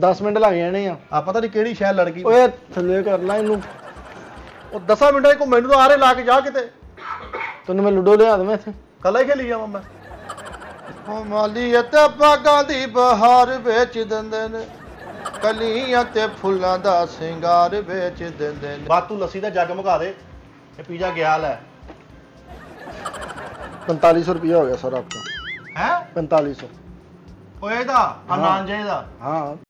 ਦਸ ਮਿੰਟ ਲੱਗ ਜਾਣੇ ਆ। ਆ ਪਤਾ ਨਹੀਂ ਕਿਹੜੀ ਸ਼ੈ ਲੜ ਓਏ ਥੱਲੇ ਕਰ ਲੈ ਇਹਨੂੰ। ਉਹ 10 ਮਿੰਟਾਂ ਕੋ ਮੈਨੂੰ ਤਾਂ ਆਰੇ ਲਾ ਕੇ ਜਾ ਕਿਤੇ। ਤੈਨੂੰ ਮੈਂ ਲੁੱਡੋ ਲਿਆ ਦਵਾਂ ਇੱਥੇ। ਕੱਲਾ ਹੀ ਖੇਲੀ ਜਾਵਾਂ ਮੈਂ। ਉਹ ਮਾਲੀਆਂ ਤੇ ਬਾਗਾਂ ਦੀ ਬਹਾਰ ਵੇਚ ਦਿੰਦੇ ਨੇ। ਕਲੀਆਂ ਤੇ ਫੁੱਲਾਂ ਦਾ ਸ਼ਿੰਗਾਰ ਵੇਚ ਦਿੰਦੇ ਨੇ। ਬਾਤੂ ਲੱਸੀ ਦਾ ਜੱਗ ਮੁਕਾ ਦੇ ਇਹ ਪੀਜਾ ਗਿਆ ਲੈ। 4500 ਰੁਪਇਆ ਹੋ ਗਿਆ ਸਰ ਆਪਕਾ। ਹੈ? 4500 ਓਏ ਦਾ ਅਨਾਂਜੇ ਦਾ। ਹਾਂ।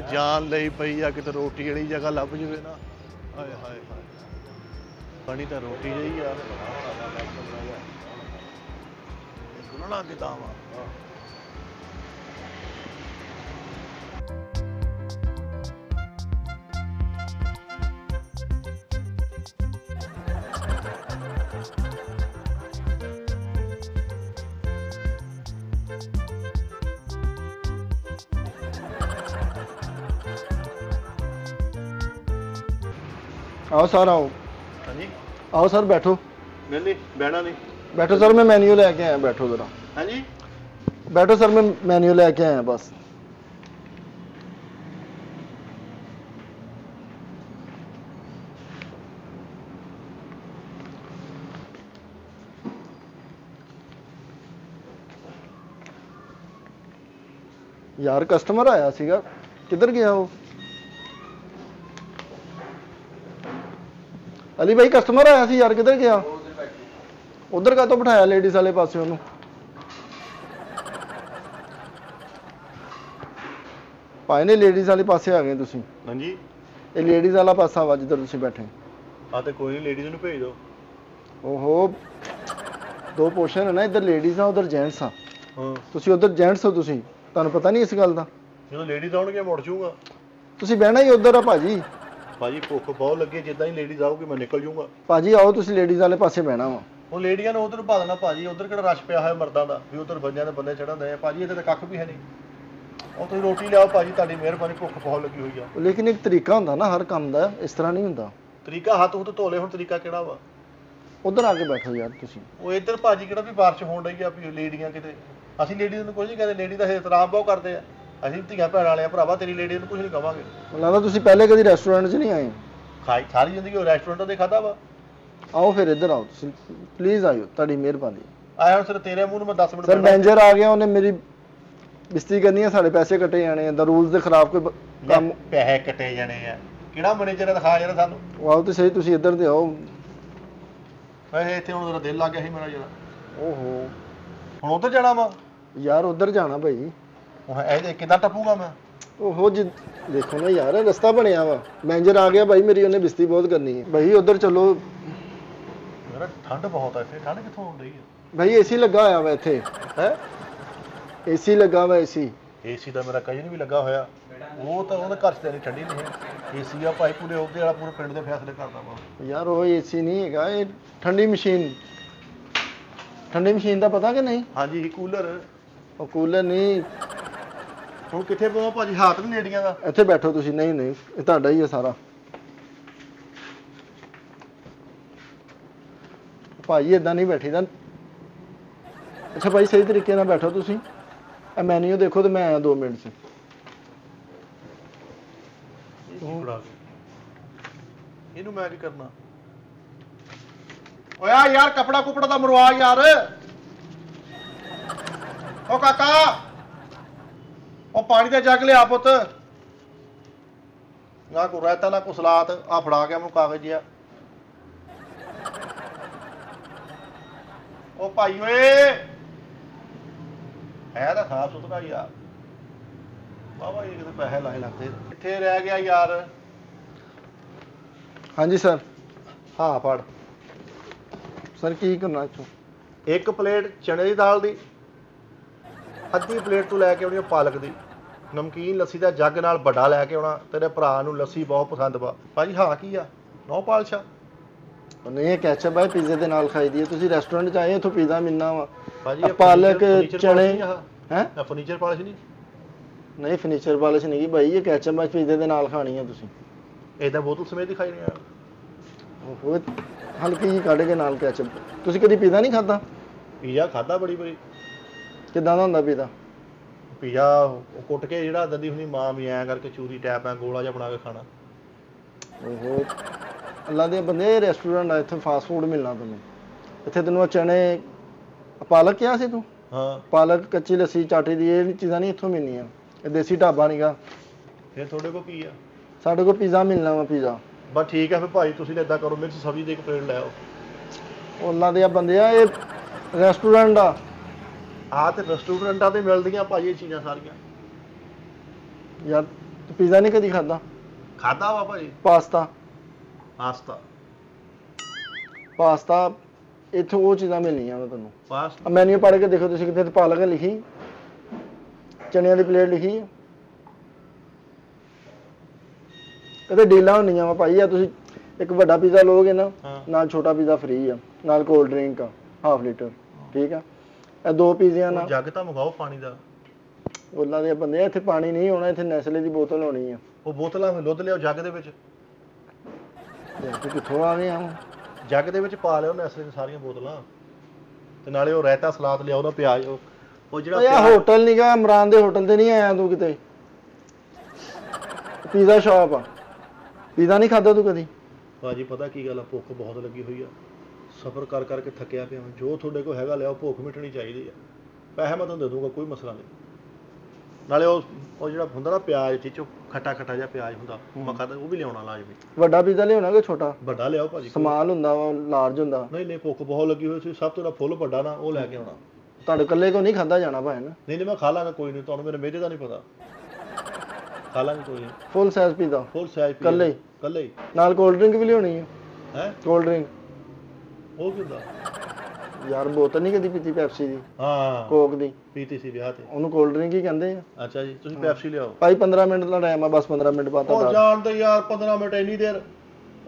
ਭੁੱਖ ਜਾਨ ਲਈ ਪਈ ਆ, ਕਿਤੇ ਰੋਟੀ ਵਾਲੀ ਜਗ੍ਹਾ ਲੱਭ ਜਵੇ ਨਾ। ਹਾਏ ਹਾਏ ਹਾਏ। ਬਣੀ ਤਾਂ ਰੋਟੀ ਜਿਹੀ ਆ। ਗੁਣਨਾ ਕਿਦਾਂ ਵਾ आओ सर आओ। हाँ जी। आओ सर बैठो। नहीं नहीं बैठना नहीं। बैठो सर मैं मेन्यू लेके आया बैठो जरा। हाँ जी। बैठो सर मैं मेन्यू लेके आया बस। यार कस्टमर आया सीगा। किधर गया वो? ਅਲੀ ਭਾਈ ਕਸਟਮਰ ਆਇਆ ਸੀ ਯਾਰ ਕਿੱਧਰ ਗਿਆ? ਉਧਰ ਕਾ ਤੋਂ ਬਿਠਾਇਆ ਲੇਡੀਜ਼ ਵਾਲੇ ਪਾਸੇ ਉਹਨੂੰ? ਭਾਈ ਨੇ ਲੇਡੀਜ਼ ਵਾਲੇ ਪਾਸੇ ਆ ਗਏ ਤੁਸੀਂ। ਹਾਂਜੀ। ਇਹ ਲੇਡੀਜ਼ ਵਾਲਾ ਪਾਸਾ ਵਾ ਜਿੱਧਰ ਤੁਸੀਂ ਬੈਠੇ। ਆ ਤੇ ਕੋਈ ਨਹੀਂ ਲੇਡੀਜ਼ ਨੂੰ ਭੇਜ ਦਿਓ। ਓਹੋ ਦੋ ਪੋਰਸ਼ਨ ਹੈ ਨਾ ਇੱਧਰ ਲੇਡੀਜ਼ ਆ ਉਧਰ ਜੈਂਟਸ ਆ। ਹਾਂ। ਤੁਸੀਂ ਉਧਰ ਜੈਂਟਸ ਹੋ ਤੁਸੀਂ ਤੁਹਾਨੂੰ ਪਤਾ ਨਹੀਂ ਇਸ ਗੱਲ ਦਾ? ਜਦੋਂ ਲੇਡੀਜ਼ ਆਉਣਗੇ ਮੁੜ ਜਾਊਗਾ। ਤੁਸੀਂ ਬਹਿਣਾ ਹੀ ਉਧਰ ਆ ਭਾਜੀ। ਭਾਜੀ ਭੁੱਖ ਬਹੁਤ ਲੱਗੀ ਜਿੱਦਾਂ ਹੀ ਲੇਡੀਜ਼ ਆਊਗੀ ਮੈਂ ਨਿਕਲ ਜਾਊਗਾ ਭਾਜੀ ਆਓ ਤੁਸੀਂ ਲੇਡੀਜ਼ ਵਾਲੇ ਪਾਸੇ ਬਹਿਣਾ ਵਾ। ਉਹ ਲੇਡੀਆਂ ਨੂੰ ਉਧਰ ਪਾ ਦੇਣਾ ਭਾਜੀ ਉਧਰ ਕਿਹੜਾ ਰਸ਼ ਪਿਆ ਹੋਇਆ ਮਰਦਾਂ ਦਾ ਵੀ ਉਧਰ ਬੰਦਿਆਂ ਦੇ ਬੰਦੇ ਚੜਨ ਦੇ ਆ। ਭਾਜੀ ਇਹਦੇ ਤਾਂ ਕੱਖ ਵੀ ਹੈ ਨਹੀਂ। ਉਹ ਤੁਸੀਂ ਰੋਟੀ ਲਿਆਓ ਭਾਜੀ ਤੁਹਾਡੀ ਮਿਹਰਬਾਨੀ ਭੁੱਖ ਬਹੁਤ ਲੱਗੀ ਹੋਈ ਆ। ਲੇਕਿਨ ਇੱਕ ਤਰੀਕਾ ਹੁੰਦਾ ਨਾ ਹਰ ਕੰਮ ਦਾ ਇਸ ਤਰ੍ਹਾਂ ਨਹੀਂ ਹੁੰਦਾ। ਤਰੀਕਾ ਹੱਥ ਹੁੱਥ ਧੋਲੇ ਹੁਣ ਤਰੀਕਾ ਕਿਹੜਾ ਵਾ? ਉਧਰ ਆ ਕੇ ਬੈਠੋ ਯਾਰ ਤੁਸੀਂ। ਉਹ ਇੱਧਰ ਭਾਜੀ ਕਿਹੜਾ ਵੀ ਬਾਰਿਸ਼ ਹੋਣ ਡਈ ਆ ਵੀ ਲੇਡੀਆਂ ਕਿਤੇ। ਅਸੀਂ ਲੇਡੀਜ਼ ਨੂੰ ਕੁਝ ਨਹੀਂ ਕਹਿੰਦੇ ਲੇਡੀ ਦਾ ਇਤਰਾਮ ਬਹੁਤ ਕਰਦੇ ਆ। ਅਸੀਂ ਧੀਆਂ ਭੈਣਾਂ ਵਾਲੇ ਆ ਭਰਾਵਾ ਤੇਰੀ ਲੇਡੀ ਨੂੰ ਕੁਝ ਨਹੀਂ ਕਵਾਂਗੇ। ਮੈਨੂੰ ਲੱਗਦਾ ਤੁਸੀਂ ਪਹਿਲੇ ਕਦੀ ਰੈਸਟੋਰੈਂਟ 'ਚ ਨਹੀਂ ਆਏ। ਖਾਈ ਸਾਰੀ ਜ਼ਿੰਦਗੀ ਉਹ ਰੈਸਟੋਰੈਂਟਾਂ ਦੇ ਖਾਦਾ ਵਾ। ਆਓ ਫਿਰ ਇੱਧਰ ਆਓ ਤੁਸੀਂ। ਪਲੀਜ਼ ਆਇਓ ਤੁਹਾਡੀ ਮਿਹਰਬਾਨੀ। ਆਇਆ ਹੁਣ ਸਿਰ ਤੇਰੇ ਮੂੰਹ ਨੂੰ ਮੈਂ 10 ਮਿੰਟ ਸਰ। ਮੈਨੇਜਰ ਆ ਗਿਆ ਉਹਨੇ ਮੇਰੀ ਬਿਸਤੀ ਕਰਨੀ ਹੈ ਸਾਡੇ ਪੈਸੇ ਕੱਟੇ ਜਾਣੇ ਆ ਦਾ ਰੂਲਸ ਦੇ ਖਿਲਾਫ ਕੋਈ ਬ- ਕੰਮ ਪੈਸੇ ਕੱਟੇ ਜਾਣੇ ਆ। ਕਿਹੜਾ ਮੈਨੇਜਰ ਦਿਖਾ ਜਰਾ ਸਾਨੂੰ। ਉਹ ਆਓ ਤੇ ਸਹੀ ਤੁਸੀਂ ਇੱਧਰ ਤੇ ਆਓ। ਵੈਸੇ ਇੱਥੇ ਹੁਣ ਤੇਰਾ ਦਿਲ ਲੱਗ ਗਿਆ ਸੀ ਮੇਰਾ ਜਰਾ। ਓਹੋ। ਹੁਣ ਉੱਧਰ ਜਾਣਾ ਵਾ? ਯਾਰ ਉਧਰ ਜਾਣਾ ਭਾਈ। ਹੁਣ ਇਹਦੇ ਕਿੱਦਾਂ ਟੱਪੂਗਾ ਮੈਂ? ਓਹੋ ਜੀ ਦੇਖੋ ਨਾ ਯਾਰ ਰਸਤਾ ਬਣਿਆ ਵਾ। ਮੈਨੇਜਰ ਆ ਗਿਆ ਭਾਈ ਮੇਰੀ ਉਹਨੇ ਬਿਸਤੀ ਬਹੁਤ ਕਰਨੀ ਹੈ। ਭਾਈ ਉਧਰ ਚਲੋ। ਮੇਰਾ ਠੰਡ ਬਹੁਤ ਆ ਇੱਥੇ। ਠੰਡ ਕਿੱਥੋਂ ਆਉਣ ਰਹੀ ਹੈ ਭਾਈ ਏਸੀ ਲੱਗਾ ਹੋਇਆ ਵਾ ਇੱਥੇ। ਹੈ? ਏਸੀ ਲੱਗਾ ਵਾ ਏਸੀ। ਏਸੀ ਦਾ ਮੇਰਾ ਕਈ ਨਹੀਂ ਵੀ ਲੱਗਾ ਹੋਇਆ। ਉਹ ਤਾਂ ਉਹਦੇ ਘਰ 'ਚ ਤਾਂ ਇੰਨੀ ਠੰਡੀ ਨਹੀਂ ਹੈ। ਏਸੀ ਆ ਭਾਈ ਪੂਰੇ ਉਹਦੇ ਵਾਲਾ ਪੂਰੇ ਪਿੰਡ ਦੇ ਫੈਸਲੇ ਕਰਦਾ ਵਾ। ਯਾਰ ਉਹ ਏਸੀ ਨਹੀਂ ਹੈਗਾ ਇਹ ਠੰਡੀ ਮਸ਼ੀਨ। ਠੰਡੀ ਮਸ਼ੀਨ ਦਾ ਪਤਾ ਕਿ ਨਹੀਂ? ਹਾਂਜੀ ਕੂਲਰ। ਉਹ ਕੂਲਰ ਨਹੀਂ। ਹੁਣ ਕਿੱਥੇ ਪਵਾਂ ਭਾਜੀ? ਹੱਥ ਨਹੀਂ ਲੇਡੀਆਂ ਦਾ। ਇੱਥੇ ਬੈਠੋ ਤੁਸੀਂ। ਨਹੀਂ ਨਹੀਂ ਇਹ ਤੁਹਾਡਾ ਹੀ ਹੈ ਸਾਰਾ। ਭਾਈ ਇਦਾਂ ਨਹੀਂ ਬੈਠੀਦਾ। ਅੱਛਾ ਭਾਈ ਸਹੀ ਤਰੀਕੇ ਨਾਲ ਬੈਠੋ ਤੁਸੀਂ। ਇਹ ਮੈਨੂ ਦੇਖੋ ਤੇ ਮੈਂ ਆਇਆ 2 ਮਿੰਟ ਫੜਾ ਕੇ। ਇਹਨੂੰ ਮੈਂ ਕੀ ਕਰਨਾ? ਓਏ ਆ ਯਾਰ ਕਪੜਾ ਕੁਪੜਾ ਦਾ ਮਰਵਾ ਯਾਰ। ਓ ਕਾਕਾ! ਪਾਣੀ ਦਾ ਜੱਗ ਲਿਆ ਪੁੱਤ। ਨਾ ਕੋ ਰਾਇਤਾ ਨਾ ਕੋ ਸਲਾਦ। ਆ ਫੜਾ ਗਿਆ ਮੈਨੂੰ ਕਾਗਜ਼ ਜਿਹਾ। ਉਹ ਭਾਈ ਓਏ ਹੈ ਤਾਂ ਸਾਫ਼ ਸੁਥਰਾ ਯਾਰ ਬਾਬਾ ਇਹ ਕਿਤੇ ਪੈਸੇ ਲਾਏ ਲੱਗਦੇ। ਕਿੱਥੇ ਰਹਿ ਗਿਆ ਯਾਰ। ਹਾਂਜੀ ਸਰ। ਹਾਂ ਫੜ। ਸਰ ਕੀ ਕਰਨਾ ਇੱਥੋਂ? ਇੱਕ ਪਲੇਟ ਚਨੇ ਦੀ ਦਾਲ ਦੀ ਅੱਧੀ ਪਲੇਟ ਤੋਂ ਲੈ ਕੇ ਆਉਣੀ ਪਾਲਕ ਦੀ। ਨਮਕੀਨ ਲੱਸੀ ਦਾ ਜੱਗ ਨਾਲ ਵੱਡਾ ਲੈ ਕੇ ਆਉਣਾ ਤੇਰੇ ਭਰਾ ਨੂੰ ਲੱਸੀ ਬਹੁਤ ਪਸੰਦ ਵਾ। ਭਾਜੀ ਹਾਂ ਕੀ ਆ? ਨੌ ਪਾਲਸ਼ਾ ਨਹੀਂ ਇਹ ਕੈਚਅਪ ਹੈ ਪੀਜ਼ੇ ਦੇ ਨਾਲ ਖਾਈ ਦੀ ਹੈ ਤੁਸੀਂ ਰੈਸਟੋਰੈਂਟ ਚ ਆਏ ਇੱਥੋਂ ਪੀਜ਼ਾ ਮਿਲਣਾ ਵਾ। ਭਾਜੀ ਆਹ ਪਾਲਕ, ਚਣੇ। ਹੈ? ਆ ਫਰਨੀਚਰ ਪਾਲਿਸ਼ ਨਹੀਂ? ਨਹੀਂ ਫਰਨੀਚਰ ਪਾਲਿਸ਼ ਨਹੀਂ ਗੀ ਬਾਈ ਇਹ ਕੈਚਅਪ ਹੈ ਪੀਜ਼ੇ ਦੇ ਨਾਲ ਖਾਣੀ ਹੈ ਤੁਸੀਂ। ਏਦਾਂ ਬੋਤਲ ਸਮੇਤ ਦਿਖਾਈ ਨਹੀਂ ਆ। ਉਹ ਹਲਕੀ ਜੀ ਕੱਢ ਕੇ ਨਾਲ ਕੈਚਅਪ ਤੁਸੀਂ ਕਦੀ ਪੀਜ਼ਾ ਨਹੀਂ ਖਾਦਾ ਪੀਜ਼ਾ ਖਾਦਾ ਬੜੀ ਬੜੀ ਕਿਦਾਂ ਦਾ ਹੁੰਦਾ ਪੀਜ਼ਾ ਪੀਜ਼ਾ ਕੁੱਟ ਕੇ ਜਿਹੜਾ ਦੰਦੀ ਹੁੰਦੀ ਮਾਂ ਵੀ ਐਂ ਕਰਕੇ ਚੂਰੀ ਟੈਪ ਐ ਗੋਲਾ ਜਿਹਾ ਬਣਾ ਕੇ ਖਾਣਾ। ਉਹ ਅੱਲਾ ਦੇ ਬੰਦੇ ਰੈਸਟੋਰੈਂਟ ਆ ਇੱਥੇ ਫਾਸਟ ਫੂਡ ਮਿਲਣਾ ਤੈਨੂੰ। ਇੱਥੇ ਤੈਨੂੰ ਆਹ ਚਣੇ ਪਾਲਕ ਕਿਹਾ ਸੀ ਤੂੰ? ਹਾਂ। ਪਾਲਕ ਕੱਚੀ ਲੱਸੀ ਚਾਟੀ ਦੀ ਇਹ ਚੀਜ਼ਾਂ ਨਹੀਂ ਇੱਥੋਂ ਮਿਲਣੀਆਂ। ਇਹ ਦੇਸੀ ਢਾਬਾ ਨਹੀਂਗਾ ਫਿਰ ਤੁਹਾਡੇ ਕੋਲ ਕੀ ਆ? ਸਾਡੇ ਕੋਲ ਪੀਜ਼ਾ ਮਿਲਣਾ ਵਾ ਪੀਜ਼ਾ। ਬਸ ਠੀਕ ਆ ਫਿਰ ਭਾਈ ਤੁਸੀਂ ਇਦਾਂ ਕਰੋ ਮਿਕਸ ਸਬਜ਼ੀ ਦੇ ਇੱਕ ਪਲੇਟ ਲੈ ਆਓ। ਉਹਨਾਂ ਦੇ ਆ ਬੰਦੇ ਆ ਇਹ ਰੈਸਟੋਰੈਂਟ ਆ। ਆਹ ਤੇ ਰੈਸਟੋਰੈਂਟਾਂ ਤੇ ਮਿਲਦੀਆਂ ਭਾਜੀ ਇਹ ਚੀਜ਼ਾਂ ਸਾਰੀਆਂ। ਯਾਰ ਤੂੰ ਪੀਜ਼ਾ ਨਹੀਂ ਕਦੀ ਖਾਦਾ ਖਾਦਾ ਵਾ ਭਾਜੀ। ਪਾਸਤਾ। ਪਾਸਤਾ। ਪਾਸਤਾ ਇੱਥੋਂ ਉਹ ਚੀਜ਼ਾਂ ਮਿਲਣੀਆਂ ਵਾ ਤੁਹਾਨੂੰ ਪਾਸਤਾ। ਆ ਮੈਨੂ ਪੜ੍ਹ ਕੇ ਦੇਖੋ ਤੁਸੀਂ ਕਿਤੇ ਤੇ ਪਾਲਕ ਲਿਖੀ ਚਣਿਆਂ ਦੀ ਪਲੇਟ ਲਿਖੀ। ਆ। ਕਦੇ ਡੀਲਾਂ ਹੁੰਦੀਆਂ ਵਾ ਭਾਈ ਆ ਤੁਸੀਂ ਇੱਕ ਵੱਡਾ ਪੀਜ਼ਾ ਲਓਗੇ ਨਾ ਹਾਂ। ਨਾਲ ਛੋਟਾ ਪੀਜ਼ਾ ਫ੍ਰੀ ਆ ਨਾਲ ਕੋਲਡ ਡਰਿੰਕ ਆ ਹਾਫ ਲੀਟਰ ਠੀਕ ਆ? ਇਹ ਦੋ ਪੀਜ਼ਿਆਂ ਉਹ ਨਾਲ। ਜੱਗ ਤਾਂ ਮੰਗਾਓ ਪਾਣੀ ਦਾ। ਉਹਨਾਂ ਦੇ ਬੰਦੇ ਇੱਥੇ ਪਾਣੀ ਨਹੀਂ ਹੋਣਾ ਇੱਥੇ ਨੈਸਲੇ ਦੀ ਬੋਤਲ ਹੋਣੀ ਆ। ਉਹ ਬੋਤਲਾਂ ਵਿੱਚ ਦੁੱਧ ਲਿਆਓ ਜੱਗ ਦੇ ਵਿੱਚ। ਯਾਰ ਤੂੰ ਕਿੱਥੋਂ ਆ ਗਿਆ ਵਾਂ? ਜੱਗ ਦੇ ਵਿੱਚ ਪਾ ਲਿਓ ਨੈਸਲੇ ਦੀਆਂ ਸਾਰੀਆਂ ਬੋਤਲਾਂ। ਤੇ ਨਾਲੇ ਉਹ ਰਾਇਤਾ ਸਲਾਦ ਲਿਆਓ ਉਹਦਾ ਪਿਆਜ਼ ਉਹ ਉਹ ਜਿਹੜਾ ਪਿਆਜ਼- ਹੋਟਲ ਨੀਗਾ ਇਮਰਾਨ ਦੇ ਹੋਟਲ ਤੇ ਨਹੀਂ ਆਇਆ ਤੂੰ ਕਿਤੇ? ਪੀਜ਼ਾ ਸ਼ਾਪ ਆ। ਪੀਜ਼ਾ ਨਹੀਂ ਖਾਦਾ ਤੂੰ ਕਦੀ? ਭਾਜੀ ਪਤਾ ਕੀ ਗੱਲ ਆ? ਭੁੱਖ ਬਹੁਤ ਲੱਗੀ ਹੋਈ ਆ। ਸਫ਼ਰ ਕਰ ਕਰਕੇ ਥੱਕਿਆ ਪਿਆ ਜੋ ਤੁਹਾਡੇ ਕੋਲ ਹੈਗਾ ਲਿਆਓ ਭੁੱਖ ਮਿਟਣੀ ਚਾਹੀਦੀ ਆ। ਪੈਸੇ ਮੈਂ ਤੁਹਾਨੂੰ ਦੇ ਦੂੰਗਾ ਕੋਈ ਮਸਲਾ ਨਹੀਂ। ਨਾਲੇ ਉਹ ਉਹ ਜਿਹੜਾ ਹੁੰਦਾ ਨਾ ਪਿਆਜ਼ ਚੀਚੋ ਖੱਟਾ ਖੱਟਾ ਜਿਹਾ ਪਿਆਜ਼ ਹੁੰਦਾ ਮੱਖਾ ਉਹ ਵੀ ਲਿਆਉਣਾ ਲਾਜ਼ਮੀ। ਵੱਡਾ ਪੀਜ਼ਾ ਲਿਆਉਣਾ ਕਿ ਛੋਟਾ? ਵੱਡਾ ਲਿਆਓ ਭਾਜੀ ਸਮਾਲ ਹੁੰਦਾ ਵਾ ਲਾਰਜ ਹੁੰਦਾ। ਨਹੀਂ ਨਹੀਂ ਭੁੱਖ ਬਹੁਤ ਲੱਗੀ ਹੋਈ ਸੀ ਸਭ ਤੋਂ ਜਿਹੜਾ ਫੁੱਲ ਵੱਡਾ ਨਾ ਉਹ ਲੈ ਕੇ ਆਉਣਾ। ਤੁਹਾਡੇ ਇਕੱਲੇ ਕੋ ਨਹੀਂ ਖਾਦਾ ਜਾਣਾ ਭਾਵੇਂ ਨਾ? ਨਹੀਂ ਨਹੀਂ ਮੈਂ ਖਾ ਲਾਂਗਾ ਕੋਈ ਨਹੀਂ ਤੁਹਾਨੂੰ ਮੇਰੇ ਮੇਜੇ ਦਾ ਨਹੀਂ ਪਤਾ। ਖਾ ਲਾਂਗੇ ਕੋਈ ਨਹੀਂ। Full size pizza. Full size ਇਕੱਲੇ ਹੀ? ਕੱਲੇ ਹੀ। ਨਾਲ ਕੋਲਡ ਡਰਿੰਕ ਵੀ ਲਿਆਉਣੀ ਹੈ ਹੈ? ਕੋਲਡ ਡਰਿੰਕ ਉਹ ਕੀ ਹੁੰਦਾ ਯਾਰ ਬੋਤਲ ਨਹੀਂ ਕਦੀ ਪੀਤੀ ਪੈਪਸੀ ਦੀ। ਹਾਂ। ਕੋਕ ਦੀ। ਪੀਤੀ ਸੀ ਵਿਆਹ ਤੇ। ਉਹਨੂੰ ਕੋਲਡ ਡਰਿੰਕ ਹੀ ਕਹਿੰਦੇ ਆ। ਅੱਛਾ ਜੀ ਤੁਸੀਂ ਪੈਪਸੀ ਲਿਆਓ। ਭਾਈ 15 ਮਿੰਟ ਦਾ ਟਾਈਮ ਆ ਬਸ 15 ਮਿੰਟ ਬਾਅਦ ਉਹ ਤੁਹਾਡਾ। ਜਾਣ ਤੇ ਯਾਰ 15 ਮਿੰਟ ਇੰਨੀ ਦੇਰ।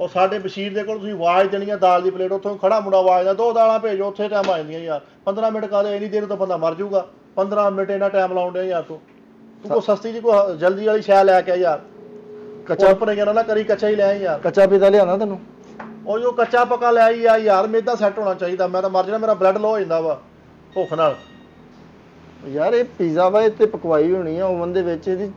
ਉਹ ਸਾਡੇ ਬਸ਼ੀਰ ਦੇ ਕੋਲ ਤੁਸੀਂ ਆਵਾਜ਼ ਦੇਣੀ ਆ ਦਾਲ ਦੀ ਪਲੇਟ ਉੱਥੋਂ ਖੜਾ ਮੁੰਡਾ ਆਵਾਜ਼ ਦਾ ਦੋ ਦਾਲਾਂ ਭੇਜੋ ਉੱਥੇ ਟਾਈਮ ਆ ਜਾਂਦੀਆਂ ਯਾਰ। 15 ਮਿੰਟ ਕਾਦੇ ਇੰਨੀ ਦੇਰ ਤਾਂ ਬੰਦਾ ਮਰ ਜਾਊਗਾ। 15 ਮਿੰਟ ਇਹਨਾਂ ਟਾਈਮ ਲਾਉਣ ਡਿਆ ਯਾਰ ਤੂੰ। ਤੂੰ ਕੋ ਸਸਤੀ ਜੀ ਕੋ ਜਲਦੀ ਵਾਲੀ ਸ਼ੈ ਲੈ ਕੇ ਆ ਯਾਰ। ਕੱਚਾ ਪਰ ਨਾ ਕਰੀ ਕੱਚਾ ਹੀ ਲੈ ਯਾਰ। ਕੱਚਾ ਪੀਜ਼ਾ ਲਿਆਉਣਾ ਤੈਨੂੰ? ਉਹ ਜੋ ਕੱਚਾ ਪੱਕਾ ਲੈ ਆਈ ਆ ਯਾਰ ਮੇਦਾ ਸੈੱਟ ਹੋਣਾ ਚਾਹੀਦਾ ਮੈਂ ਤਾਂ ਮਰ ਜਾਣਾ ਮੇਰਾ ਬਲੱਡ ਲੋ ਹੋ ਜਾਂਦਾ ਵਾ ਭੁੱਖ ਨਾਲ। ਯਾਰ ਇਹ ਪੀਜ਼ਾ ਵਾ ਤੇ ਪਕਵਾਈ ਹੋਣੀ ਆ ਓਵਨ ਦੇ ਵਿੱਚ ਇਹਦੀ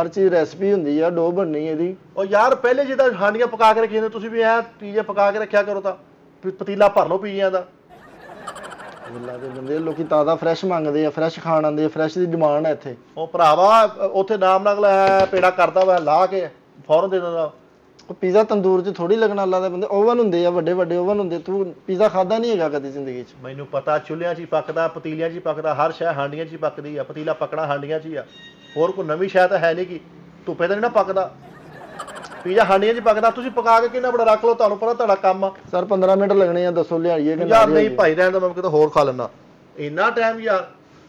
ਹਰ ਚੀਜ਼ ਰੈਸਪੀ ਹੁੰਦੀ ਆ ਡੋ ਬਣਨੀ ਇਹਦੀ। ਉਹ ਯਾਰ ਪਹਿਲੇ ਜਿੱਦਾਂ ਹਾਂਡੀਆਂ ਪਕਾ ਕੇ ਰੱਖੀਆਂ ਨੇ ਤੁਸੀਂ ਵੀ ਐ ਪੀਜ਼ੇ ਪਕਾ ਕੇ ਰੱਖਿਆ ਕਰੋ ਤਾਂ ਪ- ਪਤੀਲਾ ਭਰ ਲਓ ਪੀਜ਼ਿਆਂ ਦਾ। ਅੱਲਾ ਦੇ ਬੰਦੇ ਲੋਕੀ ਤਾਜ਼ਾ ਫਰੈਸ਼ ਮੰਗਦੇ ਆ ਫਰੈਸ਼ ਖਾਣ ਆਉਂਦੇ ਆ ਫਰੈਸ਼ ਦੀ ਡਿਮਾਂਡ ਹੈ ਇੱਥੇ। ਉਹ ਭਰਾਵਾ ਅ- ਉੱਥੇ ਨਾਮ ਨਾਲ ਅਗਲਾ ਪੇੜਾ ਕਰਦਾ ਵਾ ਲਾ ਕੇ ਫੌਰਨ ਦੇ ਦਿੰਦਾ। ਪੀਜ਼ਾ ਤੰਦੂਰ 'ਚ ਥੋੜੀ ਲੱਗਣਾ ਅੱਲਾ ਦੇ ਬੰਦੇ ਓਵਨ ਹੁੰਦੇ ਆ ਵੱਡੇ ਵੱਡੇ ਓਵਨ ਹੁੰਦੇ ਤੂੰ ਪੀਜ਼ਾ ਖਾਦਾ ਨਹੀਂ ਹੈਗਾ ਕਦੀ ਜ਼ਿੰਦਗੀ 'ਚ? ਮੈਨੂੰ ਪਤਾ ਚੁੱਲ੍ਹਿਆਂ 'ਚ ਹੀ ਪੱਕਦਾ ਪਤੀਲਿਆਂ 'ਚ ਹੀ ਪੱਕਦਾ ਹਰ ਸ਼ੈ ਹਾਂਡੀਆਂ 'ਚ ਹੀ ਪੱਕਦੀ ਆ ਪਤੀਲਾ ਪੱਕਣਾ ਹਾਂਡੀਆਂ 'ਚ ਹੀ ਆ। ਹੋਰ ਕੋਈ ਨਵੀਂ ਸ਼ੈ ਤਾਂ ਹੈ ਨਹੀਂ ਕੀ? ਧੁੱਪੇ ਤਾਂ ਨਹੀਂ ਨਾ ਪੱਕਦਾ। ਪੀਜ਼ਾ ਹਾਂਡੀਆਂ 'ਚ ਪੱਕਦਾ ਤੁਸੀਂ ਪਕਾ ਕੇ ਕਿੰਨਾ ਬੜਾ ਰੱਖ ਲਓ ਤੁਹਾਨੂੰ ਪਤਾ ਤੁਹਾਡਾ ਕੰਮ ਆ। ਸਰ 15 ਮਿੰਟ ਲੱਗਣੇ ਆ ਦੱਸੋ ਲਿਆਈਏ ਕਿ ਯਾਰ ਨਹੀਂ? ਭਾਈ ਰਹਿਣ ਦਾ ਮੈਂ ਕਿਤੇ ਹੋਰ ਖਾ ਲੈਣਾ ਇੰਨਾ ਟਾਈਮ ਯਾਰ।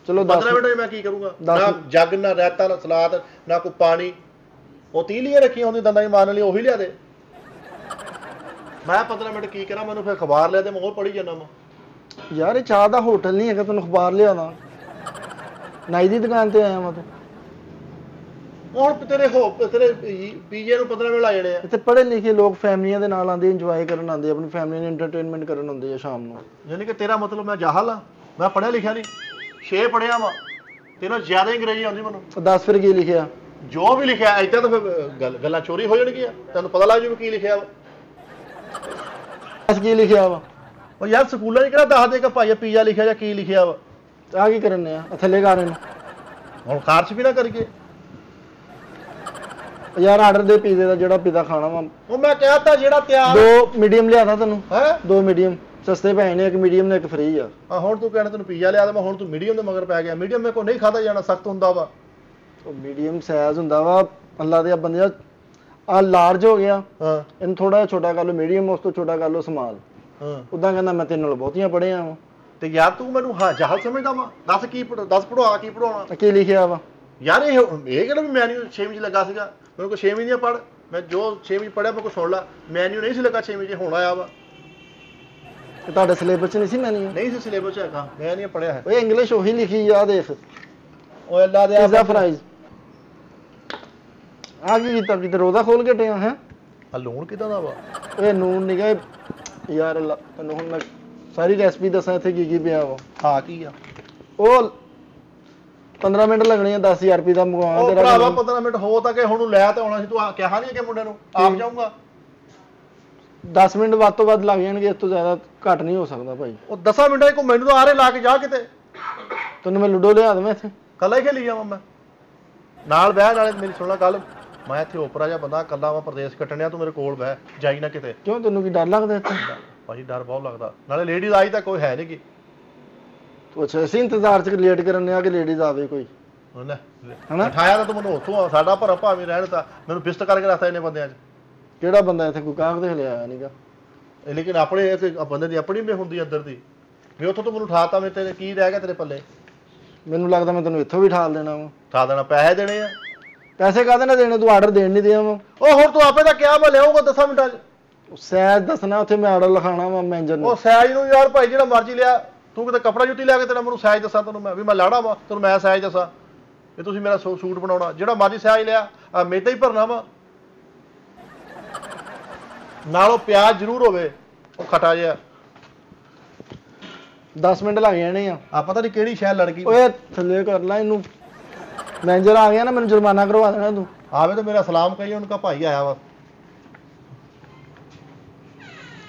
ਚਲੋ 15 10 ਮਿੰਟ ਮੈਂ ਕੀ ਕਰੂੰਗਾ? ਨਾ ਜੱਗ ਨਾ ਰਾਇਤਾ ਨਾ ਸਲਾਦ ਨਾ ਕੋਈ ਪਾਣੀ ਉਹ ਤੀਲੀਆਂ ਰੱਖੀਆਂ ਹੁੰਦੀ ਦੰਦਾਂ 'ਚ ਮਾਰਨ ਲਈ ਉਹੀ ਲਿਆ ਦੇ। ਮੈਂ 15 ਮਿੰਟ ਕੀ ਕਰਾਂ ਮੈਨੂੰ ਫਿਰ ਅਖਬਾਰ ਲਿਆ ਤੇ ਮੈਂ ਪੜ੍ਹੀ ਜਾਂਦਾ ਮੈਂ ਯਾਰ ਇਹ ਚਾਹ ਦਾ ਹੋਟਲ ਨਹੀਂ ਹੈਗਾ ਤੈਨੂੰ ਅਖਬਾਰ ਲਿਆਉਣਾ। ਨਾਈ ਦੀ ਦੁਕਾਨ ਤੇ ਆਇਆ ਮੈਂ ਤੂੰ। ਹੁਣ ਤੇਰੇ ਹੋ ਤੇਰੇ ਪੀਜੇ ਨੂੰ 15 ਮਿੰਟ ਲਾ ਜਾਣੇ ਆ। ਇੱਥੇ ਪੜ੍ਹੇ ਲਿਖੇ ਲੋਕ ਫੈਮਲੀਆਂ ਦੇ ਨਾਲ ਆਉਂਦੇ ਇੰਜੋਏ ਕਰਨ ਆਉਂਦੇ ਆਪਣੀ ਫੈਮਲੀ ਨੂੰ ਐਂਟਰਟੇਨਮੈਂਟ ਕਰਨ ਆਉਂਦੇ ਆ ਸ਼ਾਮ ਨੂੰ। ਯਾਨੀ ਕਿ ਤੇਰਾ ਮਤਲਬ ਮੈਂ ਜਾਹਲ ਆ ਮੈਂ ਪੜ੍ਹਿਆ ਲਿਖਿਆ ਨਹੀਂ ਛੇ ਪੜ੍ਹਿਆ ਵਾ। ਤੈਨੂੰ ਜ਼ਿਆਦਾ ਅੰਗਰੇਜ਼ੀ ਆਉਂਦੀ ਮੈਨੂੰ। ਉਹ ਦੱਸ ਫਿਰ ਕੀ ਲਿਖਿਆ? ਜੋ ਵੀ ਲਿਖਿਆ ਏਦਾਂ ਤਾਂ ਫਿਰ ਗੱਲ ਗੱਲਾਂ ਚੋਰੀ ਹੋ ਜਾਣਗੀਆਂ। ਤੈਨੂੰ ਪਤਾ ਲੱਗ ਜੂ ਕੀ ਲਿਖਿਆ ਵਾ। ਦੱਸ ਕੀ ਲਿਖਿਆ ਵਾ? ਉਹ ਯਾਰ ਸਕੂਲਾਂ 'ਚ ਕਿਹੜਾ ਦੱਸ ਦੇ ਕਿ ਭਾਈ ਪੀਜ਼ਾ ਲਿਖਿਆ ਜਾਂ ਕੀ ਲਿਖਿਆ ਵਾ? ਆ ਕੀ ਕਰਨੇ ਆ? ਥੱਲੇ ਗਾ ਰਹੇ ਨੇ ਹੁਣ ਖਾਰਚ ਵੀ ਨਾ ਕਰੀਏ। ਯਾਰ ਆਰਡਰ ਦੇ ਪੀਜ਼ੇ ਦਾ ਜਿਹੜਾ ਪੀਜ਼ਾ ਖਾਣਾ ਵਾ। ਉਹ ਮੈਂ ਕਹਿਤਾ ਜਿਹੜਾ ਤਿਆਰ ਦੋ ਮੀਡੀਅਮ ਲਿਆਦਾ ਤੈਨੂੰ। ਹੈ? ਦੋ ਮੀਡੀਅਮ। ਸਸਤੇ ਪੈ ਨੇ ਇੱਕ ਮੀਡੀਅਮ ਨੇ ਇੱਕ ਫ੍ਰੀ ਆ। ਆ ਹੁਣ ਤੂੰ ਕਹਿਣਾ ਤੈਨੂੰ ਪੀਜ਼ਾ ਲਿਆ ਦੇ ਮੈਂ ਹੁਣ ਤੂੰ ਮੀਡੀਅਮ ਦੇ ਮਗਰ ਪੈ ਗਿਆ। ਮੀਡੀਅਮ ਮੇਰੇ ਕੋਲ ਨਹੀਂ ਖਾਦਾ ਜਾਣਾ ਸਖਤ ਹੁੰਦਾ ਵਾ। ਉਹ ਮੀਡੀਅਮ ਸਾਈਜ਼ ਹੁੰਦਾ ਵਾ ਅੱਲਾ ਦੇ ਬੰਦੇ ਆ ਲਾਰਜ ਹੋ ਗਿਆ। ਹਾਂ। ਇਹਨੂੰ ਥੋੜਾ ਜਿਹਾ ਛੋਟਾ ਕਰ ਲਓ ਮੀਡੀਅਮ ਉਸ ਤੋਂ ਛੋਟਾ ਕਰ ਲਓ ਸਮਾਲ। ਹਾਂ। ਉਦਾਂ ਕਹਿੰਦਾ ਮੈਂ ਤੇਰੇ ਨਾਲ ਬਹੁਤੀਆਂ ਪੜ੍ਹਿਆ ਵਾਂ। ਤੇ ਯਾਰ ਤੂੰ ਮੈਨੂੰ ਹਾਂ ਜਹਲ ਸਮਝਦਾ ਵਾ? ਦੱਸ ਕੀ ਪੜ੍ਹ- ਦੱਸ ਪੜਵਾ ਕੀ ਪੜਾਉਣਾ ਕੀ ਲਿਖਿਆ ਵਾ। ਯਾਰ ਇਹ ਇਹ ਕਿਹੜਾ ਵੀ ਮੈਨੂ 6ਵੀਂ ਚ ਲੱਗਾ ਸੀਗਾ? ਮੈਨੂੰ ਕੋਈ 6ਵੀਂ ਦੀਆਂ ਪੜ ਮੈਂ ਜੋ 6ਵੀਂ ਪੜਿਆ ਮੇਰੇ ਸੁਣ ਲਾ। ਮੈਨੂ ਨਹੀਂ ਸੀ ਲੱਗਾ 6ਵੀਂ ਚ ਹੁਣ ਆਇਆ ਵਾ। ਇਹ ਤੁਹਾਡੇ ਸਿਲੇਬਸ 'ਚ ਨਹੀਂ ਸੀ ਮੈਨੂ ਨਹੀਂ ਸੀ ਸਿਲੇਬਸ ਚ ਹੈਗਾ। ਮੈਂ ਨਹੀਂ ਪੜਿਆ ਹੈ। ਓਏ ਇੰਗਲਿਸ਼ ਉਹੀ ਲਿਖੀ ਆ ਦੇਖ। ਓਏ ਅੱਲਾ ਦੇ ਪੀਜ਼ਾ ਫਰਾਈਜ਼ ਆ ਕੀ ਕੀਤਾ? ਕਿਤੇ ਰੋਦਾ ਖੋਲ ਕੇ ਟਿਆ ਹੈ? ਆ ਲੂਣ ਕਿਦਾਂ ਦਾ ਵਾ? ਓਏ ਨੂਨ ਨਿਗਾ ਯਾਰ ਅੱਲਾ, ਤੈਨੂੰ ਹੁਣ ਮੈਂ ਸਾਰੀ ਰੈਸਪੀ ਦੱਸਾਂ ਇੱਥੇ ਕੀ ਕੀ ਪਿਆ ਵਾ। ਹਾਂ ਕੀ ਆ? ਉਹ 15 ਮਿੰਟ ਲੱਗਣੇ ਆ 10000 ਰੁਪਏ ਦਾ ਮੰਗਵਾਉਣਾ ਉਹ ਭਰਾਵਾ ਕੰਮ। 15 ਮਿੰਟ ਹੋ ਤਾਂ ਕਿ ਹੁਣ ਨੂੰ ਲੈ ਤੇ ਆਉਣਾ ਸੀ ਤੂੰ ਆ ਕਿਹਾ ਨਹੀਂ ਕਿ ਮੁੰਡੇ ਨੂੰ? ਆਪ ਜਾਊਂਗਾ? 10 ਮਿੰਟ ਵੱਧ ਤੋਂ ਵੱਧ ਲੱਗ ਜਾਣਗੇ ਇਸ ਤੋਂ ਜ਼ਿਆਦਾ ਘੱਟ ਨਹੀਂ ਹੋ ਸਕਦਾ ਭਾਈ। ਉਹ 10 ਮਿੰਟਾਂ ਕੋ ਮੈਨੂੰ ਤਾਂ ਆਰੇ ਲਾ ਕੇ ਜਾ ਕਿਤੇ। ਤੈਨੂੰ ਮੈਂ ਲੂਡੋ ਲਿਆ ਦਵਾਂ ਇੱਥੇ। ਕੱਲਾ ਹੀ ਖੇਲੀ ਜਾਵਾਂ ਮੈਂ। ਨਾਲ ਬਹਿ ਨਾਲੇ ਮੇਰੀ ਸੁਣ ਲੈ ਗੱਲ। ਮੈਂ ਇੱਥੇ ਓਪਰਾ ਜਿਹਾ ਬੰਦਾ ਕੱਲਾ ਵਾ ਪ੍ਰਦੇਸ਼ ਕੱਟਣਿਆ ਤੂੰ ਮੇਰੇ ਕੋਲ ਬਹਿ ਜਾਈ ਨਾ ਕਿਤੇ। ਕਿਉਂ ਤੈਨੂੰ ਕੀ ਡਰ ਲੱਗਦਾ ਇੱਥੇ? ਭਾਜੀ ਡਰ ਬਹੁਤ ਲੱਗਦਾ। ਨਾਲੇ ਲੇਡੀਜ਼ ਆਈ ਤਾਂ ਕੋਈ ਹੈ ਨਹੀਂ ਗੀ। ਤੂੰ ਅੱਛਾ ਅਸੀਂ ਇੰਤਜ਼ਾਰ ਚ ਲੇਟ ਕਰਨ ਆ ਕਿ ਲੇਡੀਜ਼ ਆਵੇ ਕੋਈ। ਉਹਨੇ ਹਨਾ? ਉਠਾਇਆ ਤਾਂ ਤੂੰ ਮੈਨੂੰ ਉੱਥੋਂ ਆ, ਸਾਡਾ ਭਰਾ ਭਾਵੇਂ ਰਹਿਣ ਤਾਂ ਮੈਨੂੰ ਪਿਸਤ ਕਰਕੇ ਰੱਖਤਾ ਇਹਨੇ ਬੰਦਿਆਂ 'ਚ। ਕਿਹੜਾ ਬੰਦਾ ਇੱਥੇ ਕੋਈ ਕਾਗ ਦੇ ਲਿਆ ਨਹੀਂਗਾ ਇਹ ਲੇਕਿਨ ਆਪਣੇ ਇਹ ਬੰਦੇ ਦੀ ਆਪਣੀ ਵੀ ਹੁੰਦੀ ਅੰਦਰ ਦੀ। ਵੀ ਉੱਥੋਂ ਤੂੰ ਮੈਨੂੰ ਉਠਾਤਾ ਮੈਂ ਤੇਰੇ ਕੀ ਰਹਿ ਗਿਆ ਤੇਰੇ ਪੱਲੇ? ਮੈਨੂੰ ਲੱਗਦਾ ਮੈਂ ਤੈਨੂੰ ਇੱਥੋਂ ਵੀ ਠਾਲ ਦੇਣਾ ਵਾ। ਉਠਾ ਦੇਣਾ ਪੈਸੇ ਦੇਣੇ ਆ। ਪੈਸੇ ਕਾਹਦੇ ਨਾਲ ਦੇਣੇ? ਤੂੰ ਆਰਡਰ ਦੇਣ ਨਹੀਂ ਦਿਆ ਵਾ। ਉਹ ਹੋਰ ਤੂੰ ਆਪੇ ਤਾਂ ਕਿਹਾ ਮੈਂ ਲਿਆਉਂਗਾ 10 ਮਿੰਟਾਂ 'ਚ। ਸਹਿਜ ਦੱਸਣਾ ਉੱਥੇ ਮੈਂ ਆਰਡਰ ਲਿਖਾਣਾ ਵਾ ਮੈਨੇਜਰ ਨੂੰ। ਉਹ ਸਾਈਜ਼ ਨੂੰ ਯਾਰ ਭਾਈ ਜਿਹੜਾ ਮਰਜ਼ੀ ਲਿਆ। ਤੂੰ ਕਿਤੇ ਕੱਪੜਾ ਜੁੱਤੀ ਲਿਆ ਕੇ ਤੇਰਾ ਮੈਨੂੰ ਸਾਈਜ਼ ਦੱਸਾਂ ਤੈਨੂੰ ਮੈਂ ਵੀ ਮੈਂ ਲਾੜਾ ਵਾ ਤੈਨੂੰ ਮੈਂ ਸਾਈਜ਼ ਦੱਸਾਂ। ਇਹ ਤੁਸੀਂ ਮੇਰਾ ਸੂ- ਸੂਟ ਬਣਾਉਣਾ। ਜਿਹੜਾ ਮਰਜ਼ੀ ਸਾਈਜ਼ ਲਿਆ ਆ ਮੇਤੇ ਹੀ ਭਰਨਾ ਵਾ। ਨਾਲ ਉਹ ਪਿਆਜ਼ ਜ਼ਰੂਰ ਹੋਵੇ ਉਹ ਖਟਾ ਜਿਹਾ। 10 ਮਿੰਟ ਲੱਗ ਜਾਣੇ ਆ। ਆ ਪਤਾ ਨਹੀਂ ਕਿਹੜੀ ਸ਼ੈ ਲੜ ਗਈ ਓਏ ਥੱਲੇ ਕਰ ਲੈ ਇਹਨੂੰ। ਮੈਨੇਜਰ ਆ ਗਿਆ ਨਾ ਮੈਨੂੰ ਜੁਰਮਾਨਾ ਕਰਵਾ ਦੇਣਾ ਤੂੰ। ਆਵੇ ਤਾਂ ਮੇਰਾ ਸਲਾਮ ਕਹੀ ਉਹਨਾਂ ਦਾ ਭਾਈ ਆਇਆ ਵਾ।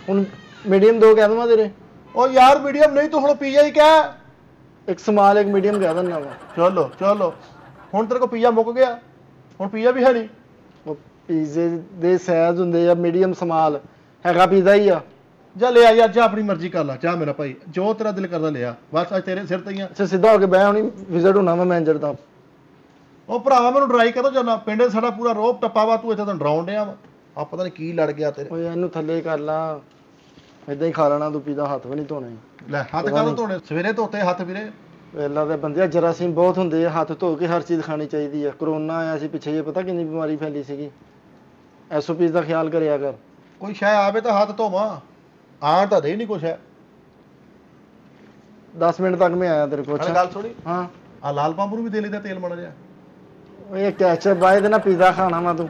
ਹੁਣ ਮੀਡੀਅਮ ਦੋ ਕਹਿ ਦਵਾਂ ਤੇਰੇ। ਉਹ ਯਾਰ ਮੀਡੀਅਮ ਨਹੀਂ ਤੂੰ ਹੁਣ ਪੀਜ਼ਾ ਹੀ ਕਹਿ। ਇੱਕ ਸਮਾਲ ਇੱਕ ਮੀਡੀਅਮ ਕਹਿ ਦਿੰਦਾ ਵਾ। ਚਲੋ ਚਲੋ। ਹੁਣ ਤੇਰੇ ਕੋਲ ਪੀਜ਼ਾ ਮੁੱਕ ਗਿਆ। ਹੁਣ ਪੀਜ਼ਾ ਵੀ ਹੈ ਨਹੀਂ। ਉਹ ਪੀਜ਼ੇ ਦੇ ਸਾਈਜ਼ ਹੁੰਦੇ ਆ ਮੀਡੀਅਮ ਸਮਾਲ। ਹੈਗਾ ਪੀਜ਼ਾ ਹੀ ਆ। ਜਾ ਲੈ ਆ ਯਾਰ ਜਾ ਆਪਣੀ ਮਰਜ਼ੀ ਕਰ ਲੈ। ਜਾ ਮੇਰਾ ਭਾਈ। ਜੋ ਤੇਰਾ ਦਿਲ ਕਰਦਾ ਲਿਆ ਬਸ ਅੱਜ ਤੇਰੇ ਸਿਰ ਤੇ ਹੀ ਆ। ਅੱਛਾ ਸਿੱਧਾ ਹੋ ਕੇ ਬਹਿ ਹੁਣੀ ਵਿਜ਼ਿਟ ਹੋਣਾ ਮੈਂ ਮੈਨੇਜਰ ਦਾ। ਉਹ ਭਰਾਵਾ ਮੈਨੂੰ ਡਰਾਈ ਕਰੋ ਜਾਨਾ ਪਿੰਡ ਸਾਡਾ ਪੂਰਾ ਰੋਪ ਟੱਪਾ ਵਾ ਤੂੰ ਇੱਥੇ ਤਾਂ ਡਰਾਉਣ ਡਿਆ ਵਾ। ਆ ਪਤਾ ਨਹੀਂ ਕੀ ਲੜ ਗਿਆ ਤੇਰੇ। ਓਏ ਇਹਨੂੰ ਥੱਲੇ ਕਰ ਲਾ। ਇਦਾਂ ਹੀ ਖਾ ਲੈਣਾ ਤੂੰ ਪੀਜ਼ਾ ਹੱਥ ਵੀ ਨਹੀਂ ਧੋਣੇ। ਲੈ ਹੱਥ ਕਾਹਦੋਂ ਧੋਣੇ? ਸਵੇਰੇ ਧੋਤੇ ਹੱਥ ਵੀਰੇ। ਵੇਲਾ ਦੇ ਬੰਦੇ ਜਰਾਸੀਮ ਬਹੁਤ ਹੁੰਦੇ ਆ ਹੱਥ ਧੋ ਕੇ ਹਰ ਚੀਜ਼ ਖਾਣੀ ਚਾਹੀਦੀ ਆ। ਕਰੋਨਾ ਆਇਆ ਸੀ ਪਿੱਛੇ ਜੇ ਪਤਾ ਕਿੰਨੀ ਬਿਮਾਰੀ ਫੈਲੀ ਸੀਗੀ? ਐਸਓਪੀਸ ਦਾ ਖਿਆਲ ਕਰਿਆ ਕਰ। ਕੋਈ ਸ਼ੈ ਆਵੇ ਤਾਂ ਹੱਥ ਧੋਵਾਂ। ਆਣ ਤਾਂ ਦੇ ਨਹੀਂ ਕੁਛ ਹੈ 10 ਮਿੰਟ ਤੱਕ ਮੈਂ ਆਇਆ ਤੇਰੇ ਕੋਲ ਅੱਛਾ। ਗੱਲ ਸੁਣੀ। ਹਾਂ। ਆ ਲਾਲ ਪਾਂਪੂ ਨੂੰ ਵੀ ਦੇ ਲਈਦਾ ਤੇਲ ਮੜਾ ਜਿਹਾ। ਓਏ ਕੈਚਅਪ ਬਾਏ ਦੇ ਨਾ ਪੀਜ਼ਾ ਖਾਣਾ ਵਾ ਤੂੰ।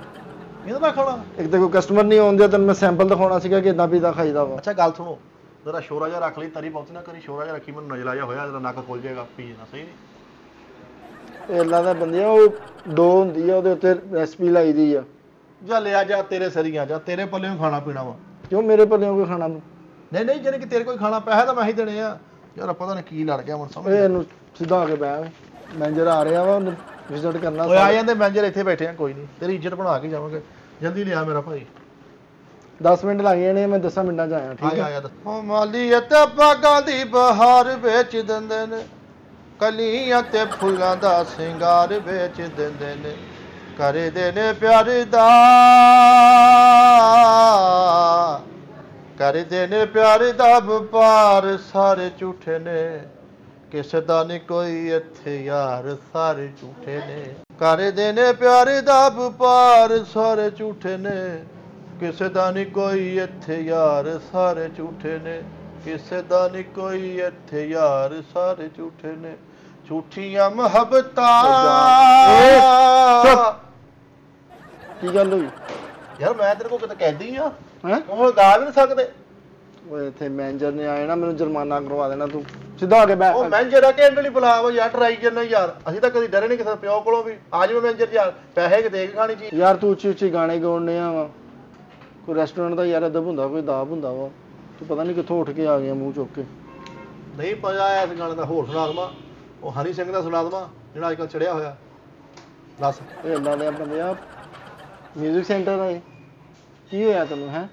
ਇਹਦਾ ਨਾ ਖਾਣਾ? ਇੱਕ ਤੇ ਕੋਈ ਕਸਟਮਰ ਨਹੀਂ ਆਉਂਦੇ ਤੈਨੂੰ ਮੈਂ ਸੈਂਪਲ ਦਿਖਾਉਣਾ ਸੀਗਾ ਕਿ ਇਦਾਂ ਪੀਜ਼ਾ ਖਾਈਦਾ ਵਾ। ਅੱਛਾ ਗੱਲ ਸੁਣੋ। ਜਰਾ ਸ਼ੋਰਾ ਜਿਹਾ ਰੱਖ ਲਈ ਤਰੀ ਬਹੁਤ ਨਾ ਕਰੀ ਸ਼ੋਰਾ ਜਿਹਾ ਰੱਖੀ ਮੈਨੂੰ ਨਜ਼ਲਾ ਜਿਹਾ ਹੋਇਆ ਜਰਾ ਨੱਕ ਖੁੱਲ ਜਾਏਗਾ ਪੀ ਨਾ ਸਹੀ ਨਹੀਂ? ਵੇਲਾ ਦਾ ਬੰਦੇ ਉਹ ਡੋ ਹੁੰਦੀ ਆ ਉਹਦੇ ਉੱਤੇ ਰੈਸਪੀ ਲਾਈ ਦੀ ਆ। ਜਾ ਲਿਆ ਜਾ ਤੇਰੇ ਸਰੀਆਂ ਜਾ ਤੇਰੇ ਪੱਲੇ ਖਾਣਾ ਪੀਣਾ ਵਾ। ਕਿਉਂ ਮੇਰੇ ਪੱਲਿਓਂ ਕੋਈ ਖਾਣਾ ਤੂੰ ਨਹੀਂ ਨਹੀਂ ਜਿਹੜੇ ਕਿ ਤੇਰੇ ਕੋਈ ਖਾਣਾ ਪੈਸਾ ਤਾਂ ਮੈਂ ਹੀ ਦੇਣੇ ਆ। ਯਾਰ ਪਤਾ ਨਹੀਂ ਕੀ ਲੜ ਗਿਆ ਮੈਨੂੰ ਸਮਝ ਇਹਨੂੰ ਸਿੱਧਾ ਹੋ ਕੇ ਬਹਿ। ਮੈਨੇਜਰ ਆ ਰਿਹਾ ਵਾ ਉਹਨੂੰ ਵਿਜ਼ਿਟ ਕਰਨਾ ਓਏ ਆ ਜਾਂਦੇ ਮੈਨੇਜਰ ਇੱਥੇ ਬੈਠੇ ਆ ਕੋਈ ਨਹੀਂ। ਤੇਰੀ ਇੱਜ਼ਤ ਬਣਾ ਕੇ ਜਾਵਾਂਗੇ। ਜਲਦੀ ਲਿਆ ਮੇਰਾ ਭਾਈ। 10 ਮਿੰਟ ਲੱਗ ਜਾਣੇ ਮੈਂ 10 ਮਿੰਟਾਂ ਚ ਆਇਆ ਆ ਠੀਕ ਹੈ ਆ ਜਾ ਉਹ ਮਾਲੀ ਅਤੇ ਬਾਗਾਂ ਦੀ ਬਹਾਰ ਵੇਚ ਦਿੰਦੇ ਨੇ। ਕਲੀਆਂ ਤੇ ਫੁੱਲਾਂ ਦਾ ਸ਼ਿੰਗਾਰ ਵੇਚ ਦਿੰਦੇ ਨੇ। ਕਰਦੇ ਨੇ ਪਿਆਰ ਦਾ। ਕਰਦੇ ਨੇ ਪਿਆਰ ਦਾ ਵਪਾਰ ਸਾਰੇ ਝੂਠੇ ਨੇ। ਕਿਸੇ ਦਾ ਨਹੀਂ ਕੋਈ ਇੱਥੇ ਯਾਰ ਸਾਰੇ ਝੂਠੇ ਨੇ। ਕਰਦੇ ਨੇ ਪਿਆਰ ਦਾ ਵਪਾਰ ਸਾਰੇ ਝੂਠੇ ਨੇ। ਕਿਸੇ ਦਾ ਨਹੀਂ ਕੋਈ ਇੱਥੇ ਯਾਰ ਸਾਰੇ ਝੂਠੇ ਨੇ। ਕਿਸੇ ਦਾ ਨਹੀਂ ਕੋਈ ਇੱਥੇ ਯਾਰ ਸਾਰੇ ਝੂਠੇ ਨੇ। ਝੂਠੀਆਂ ਮੁਹੱਬਤਾਂ। ਕੀ ਗੱਲ ਹੋਈ? ਯਾਰ ਮੈਂ ਤੇਰੇ ਕੋਲ ਕਿਤੇ ਕਹਿੰਦੀ ਆ। ਹੈ? ਤੂੰ ਗਾ ਵੀ ਨਹੀਂ ਸਕਦੇ। ਓਏ ਇੱਥੇ ਮੈਨੇਜਰ ਨੇ ਆਏ ਨਾ ਮੈਨੂੰ ਜੁਰਮਾਨਾ ਕਰਵਾ ਦੇਣਾ ਤੂੰ। ਸਿੱਧਾ ਹੋ ਕੇ ਉਹ ਬਹਿ ਮੈਨੇਜਰ ਆ ਕੈਂਡਲ ਹੀ ਬੁਲਾ ਵਾ ਯਾਰ ਟਰਾਈ ਜੰਨਾ ਯਾਰ। ਅਸੀਂ ਤਾਂ ਕਦੀ ਡਰੇ ਨਹੀਂ ਕਿਸੇ ਪਿਓ ਕੋਲੋਂ ਵੀ। ਆ ਜਾਵੇ ਮੈਨੇਜਰ ਯਾਰ ਪੈਸੇ ਕਿ ਦੇ ਕੇ ਖਾਣੀ ਚੀਜ਼। ਯਾਰ ਤੂੰ ਉੱਚੀ ਉੱਚੀ ਗਾਣੇ ਗਾਉਣੇ ਆ ਵਾ। ਕੋਈ ਰੈਸਟੋਰੈਂਟ ਦਾ ਯਾਰ ਅਦਬ ਹੁੰਦਾ ਕੋਈ ਦਾਬ ਹੁੰਦਾ ਵਾ। ਤੂੰ ਪਤਾ ਨਹੀਂ ਕਿੱਥੋਂ ਉੱਠ ਕੇ ਆ ਗਿਆ ਮੂੰਹ ਚੁੱਕ ਕੇ। ਨਹੀਂ ਮਜ਼ਾ ਆਇਆ ਇਸ ਗਾਣੇ ਦਾ ਹੋਰ ਸੁਣਾ ਦਵਾਂ। ਉਹ ਹਰੀ ਸਿੰਘ ਦਾ ਸੁਣਾ ਦਵਾਂ ਜਿਹੜਾ ਅੱਜ ਕੱਲ੍ਹ ਚੜਿਆ ਹੋਇਆ। ਦੱਸ। ਓਏ ਅੱਲਾ ਦੇ ਬੰਦੇ ਆ। 뮤직 ਸੈਂਟਰ ਦਾ ਇਹ। ਕੀ ਹੋਇਆ ਤੈਨੂੰ ਹੈ?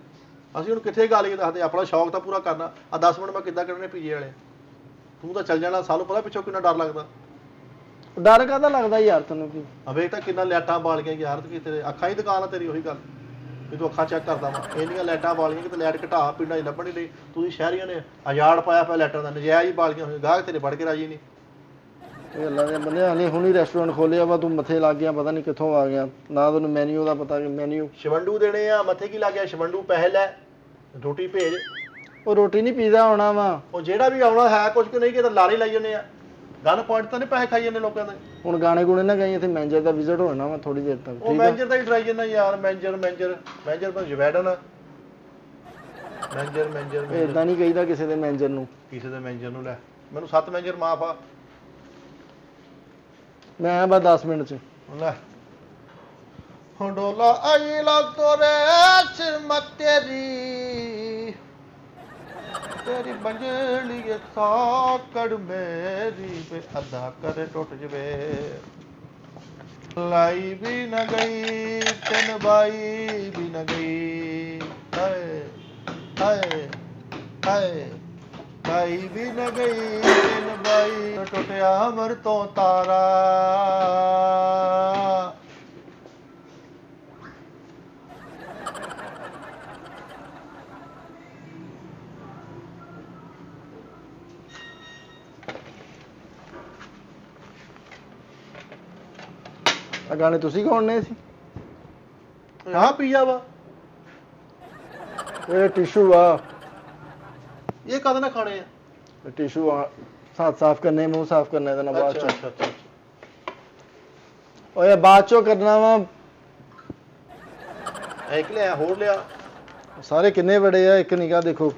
ਅਸੀਂ ਹੁਣ ਕਿੱਥੇ ਗਾ ਲਈਏ ਦੱਸਦੇ ਆਪਣਾ ਸ਼ੌਕ ਤਾਂ ਪੂਰਾ ਕਰਨਾ। ਆ 10 ਮਿੰਟ ਮੈਂ ਕਿੱਦਾਂ ਕੱਢਣੇ ਪੀਜੇ ਵਾਲੇ? ਤੂੰ ਤਾਂ ਚੱਲ ਜਾਣਾ ਸਾਨੂੰ ਪਤਾ ਪਿੱਛੋਂ ਕਿੰਨਾ ਡਰ ਲੱਗਦਾ? ਡਰ ਕਾਹਦਾ ਲੱਗਦਾ ਯਾਰ ਤੈਨੂੰ ਕੀ? ਵੇਖ ਤਾਂ ਕਿੰਨਾ ਲੈਟਾਂ ਬਾਲ ਗਈਆਂ ਯਾਰ ਤੇ ਤੇਰੇ ਅੱਖਾਂ ਹੀ ਦੁਕਾਨ ਆ ਤੇਰੀ ਉਹੀ ਗੱਲ। ਵੀ ਤੂੰ ਅੱਖਾਂ ਚੈੱਕ ਕਰਦਾ ਵਾ। ਇੰਨੀਆਂ ਲਾਈਟਾਂ ਵਾਲੀਆਂ ਕਿਤੇ ਲਾਈਟ ਘਟਾ ਪਿੰਡਾਂ 'ਚ ਲੱਭਣ ਹੀ ਨਹੀਂ ਤੁਸੀਂ ਸ਼ਹਿਰੀਆਂ ਨੇ ਹਜ਼ਾਰ ਪਾਇਆ ਪਿਆ ਲਾਈਟਾਂ ਦਾ ਨਜਾਇਜ਼ ਹੀ ਬਾਲੀਆਂ ਹੋਈਆਂ। ਗਾਹਕ ਤੇਰੇ ਫੜ ਕੇ ਰਾਜੀ ਨਹੀਂ। ਇਹ ਅੱਲਾ ਦੇ ਬੰਦੇ ਹਲੇ ਹੁਣੀ ਰੈਸਟੋਰੈਂਟ ਖੋਲਿਆ ਵਾ ਤੂੰ ਮੱਥੇ ਲੱਗ ਗਿਆ ਪਤਾ ਨਹੀਂ ਕਿੱਥੋਂ ਆ ਗਿਆ। ਨਾ ਤੈਨੂੰ ਮੈਨੂ ਦਾ ਪਤਾ ਕਿ ਮੈਨੂ ਸ਼ਵੰਡੂ ਦੇਣੇ ਆ ਮੱਥੇ ਕੀ ਲੱਗ ਗਿਆ? ਸ਼ਵੰਡੂ ਪੈਸੇ ਲੈ ਰੋਟੀ ਭੇਜ। ਉਹ ਰੋਟੀ ਨਹੀਂ ਪੀਦਾ ਹੋਣਾ ਵਾ। ਉਹ ਜਿਹੜਾ ਵੀ ਆਉਣਾ ਹੈ ਕੁਝ ਕਿ ਨਹੀਂ ਕਿ ਤਾਂ ਲਾਰੇ ਲਾਈ ਜਾਂਦੇ ਆ। ਗਨ ਪੁਆਇੰਟ ਤਾਂ ਨਹੀਂ ਪੈਸੇ ਖਾਈ ਜਾਂਦੇ ਲੋਕਾਂ ਦੇ। ਹੁਣ ਗਾਣੇ ਗੁਣੇ ਨਾ ਗਈ ਇੱਥੇ ਮੈਨੇਜਰ ਦਾ ਵਿਜ਼ਿਟ ਹੋਣਾ ਵਾ ਥੋੜੀ ਦੇਰ ਤੱਕ ਉਹ ਠੀਕ ਆ? ਮੈਨੇਜਰ ਦਾ ਹੀ ਟਰਾਈ ਜਾਂਦਾ ਯਾਰ ਮੈਨੇਜਰ ਮੈਨੇਜਰ ਮੈਨੇਜਰ ਤਾਂ ਜਵੈਡਨ ਮੈਨੇਜਰ ਮੈਨੇਜਰ ਮੈਨੇਜਰ ਇਦਾਂ ਨਹੀਂ ਕਹੀਦਾ ਕਿਸੇ ਦੇ ਮੈਨੇਜਰ ਨੂੰ। ਕਿਸੇ ਦੇ ਮੈਨੇਜਰ ਨੂੰ ਲੈ। ਮੈਨੂੰ ਸੱਤ ਮੈਨੇਜਰ ਮਾਫ ਆ। ਮੈਂ ਬਸ 10 ਮਿੰਟ ਚ। ਲੈ। ਹੰਡੋਲਾ ਆਈ ਲਾ ਤੋਰੇ ਸਿਰਮਤ ਤੇਰੀ ਤੇਰੀ ਬੰਜਲੀ ਸਾਕੜ ਮੇਰੀ ਬੇ ਅਦਾ ਕਰ ਟੁੱਟ ਜਵੇ। ਲਾਈ ਵੀ ਨਾ ਗਈ, ਤਨ ਬਾਈ ਵੀ ਨਾ ਗਈ। ਹਾਏ ਹਾਏ ਹਾਏ ਬਾਈ ਵੀ ਨਾ ਗਈ, ਤਨ ਬਾਈ ਟੁੱਟਿਆ ਮਰ ਤੋਂ ਤਾਰਾ। ਆ ਗਾਣੇ ਤੁਸੀਂ ਗਾਉਣੇ ਸੀ। ਹਾਂ ਪੀਆ ਵਾ। ਇਹ ਟਿਸ਼ੂ ਆ। ਇਹ ਕਦ ਨਾ ਖਾਣੇ ਆ? ਟਿਸ਼ੂ ਆ। ਸਾਥ ਸਾਫ਼ ਕਰਨੇ ਮੂੰਹ ਸਾਫ਼ ਕਰਨਾ ਇਹਦਾ ਨਾ ਬਾਅਦ ਚ। ਅੱਛਾ ਅੱਛਾ ਓਏ ਬਾਅਦ ਚੋਂ ਕਰਨਾ ਵਾ। ਇੱਕ ਲਿਆ ਹੋਰ ਲਿਆ। ਸਾਰੇ ਕਿੰਨੇ ਬੜੇ ਆ ਇੱਕ ਨਿਗਾਹ ਦੇਖੋ।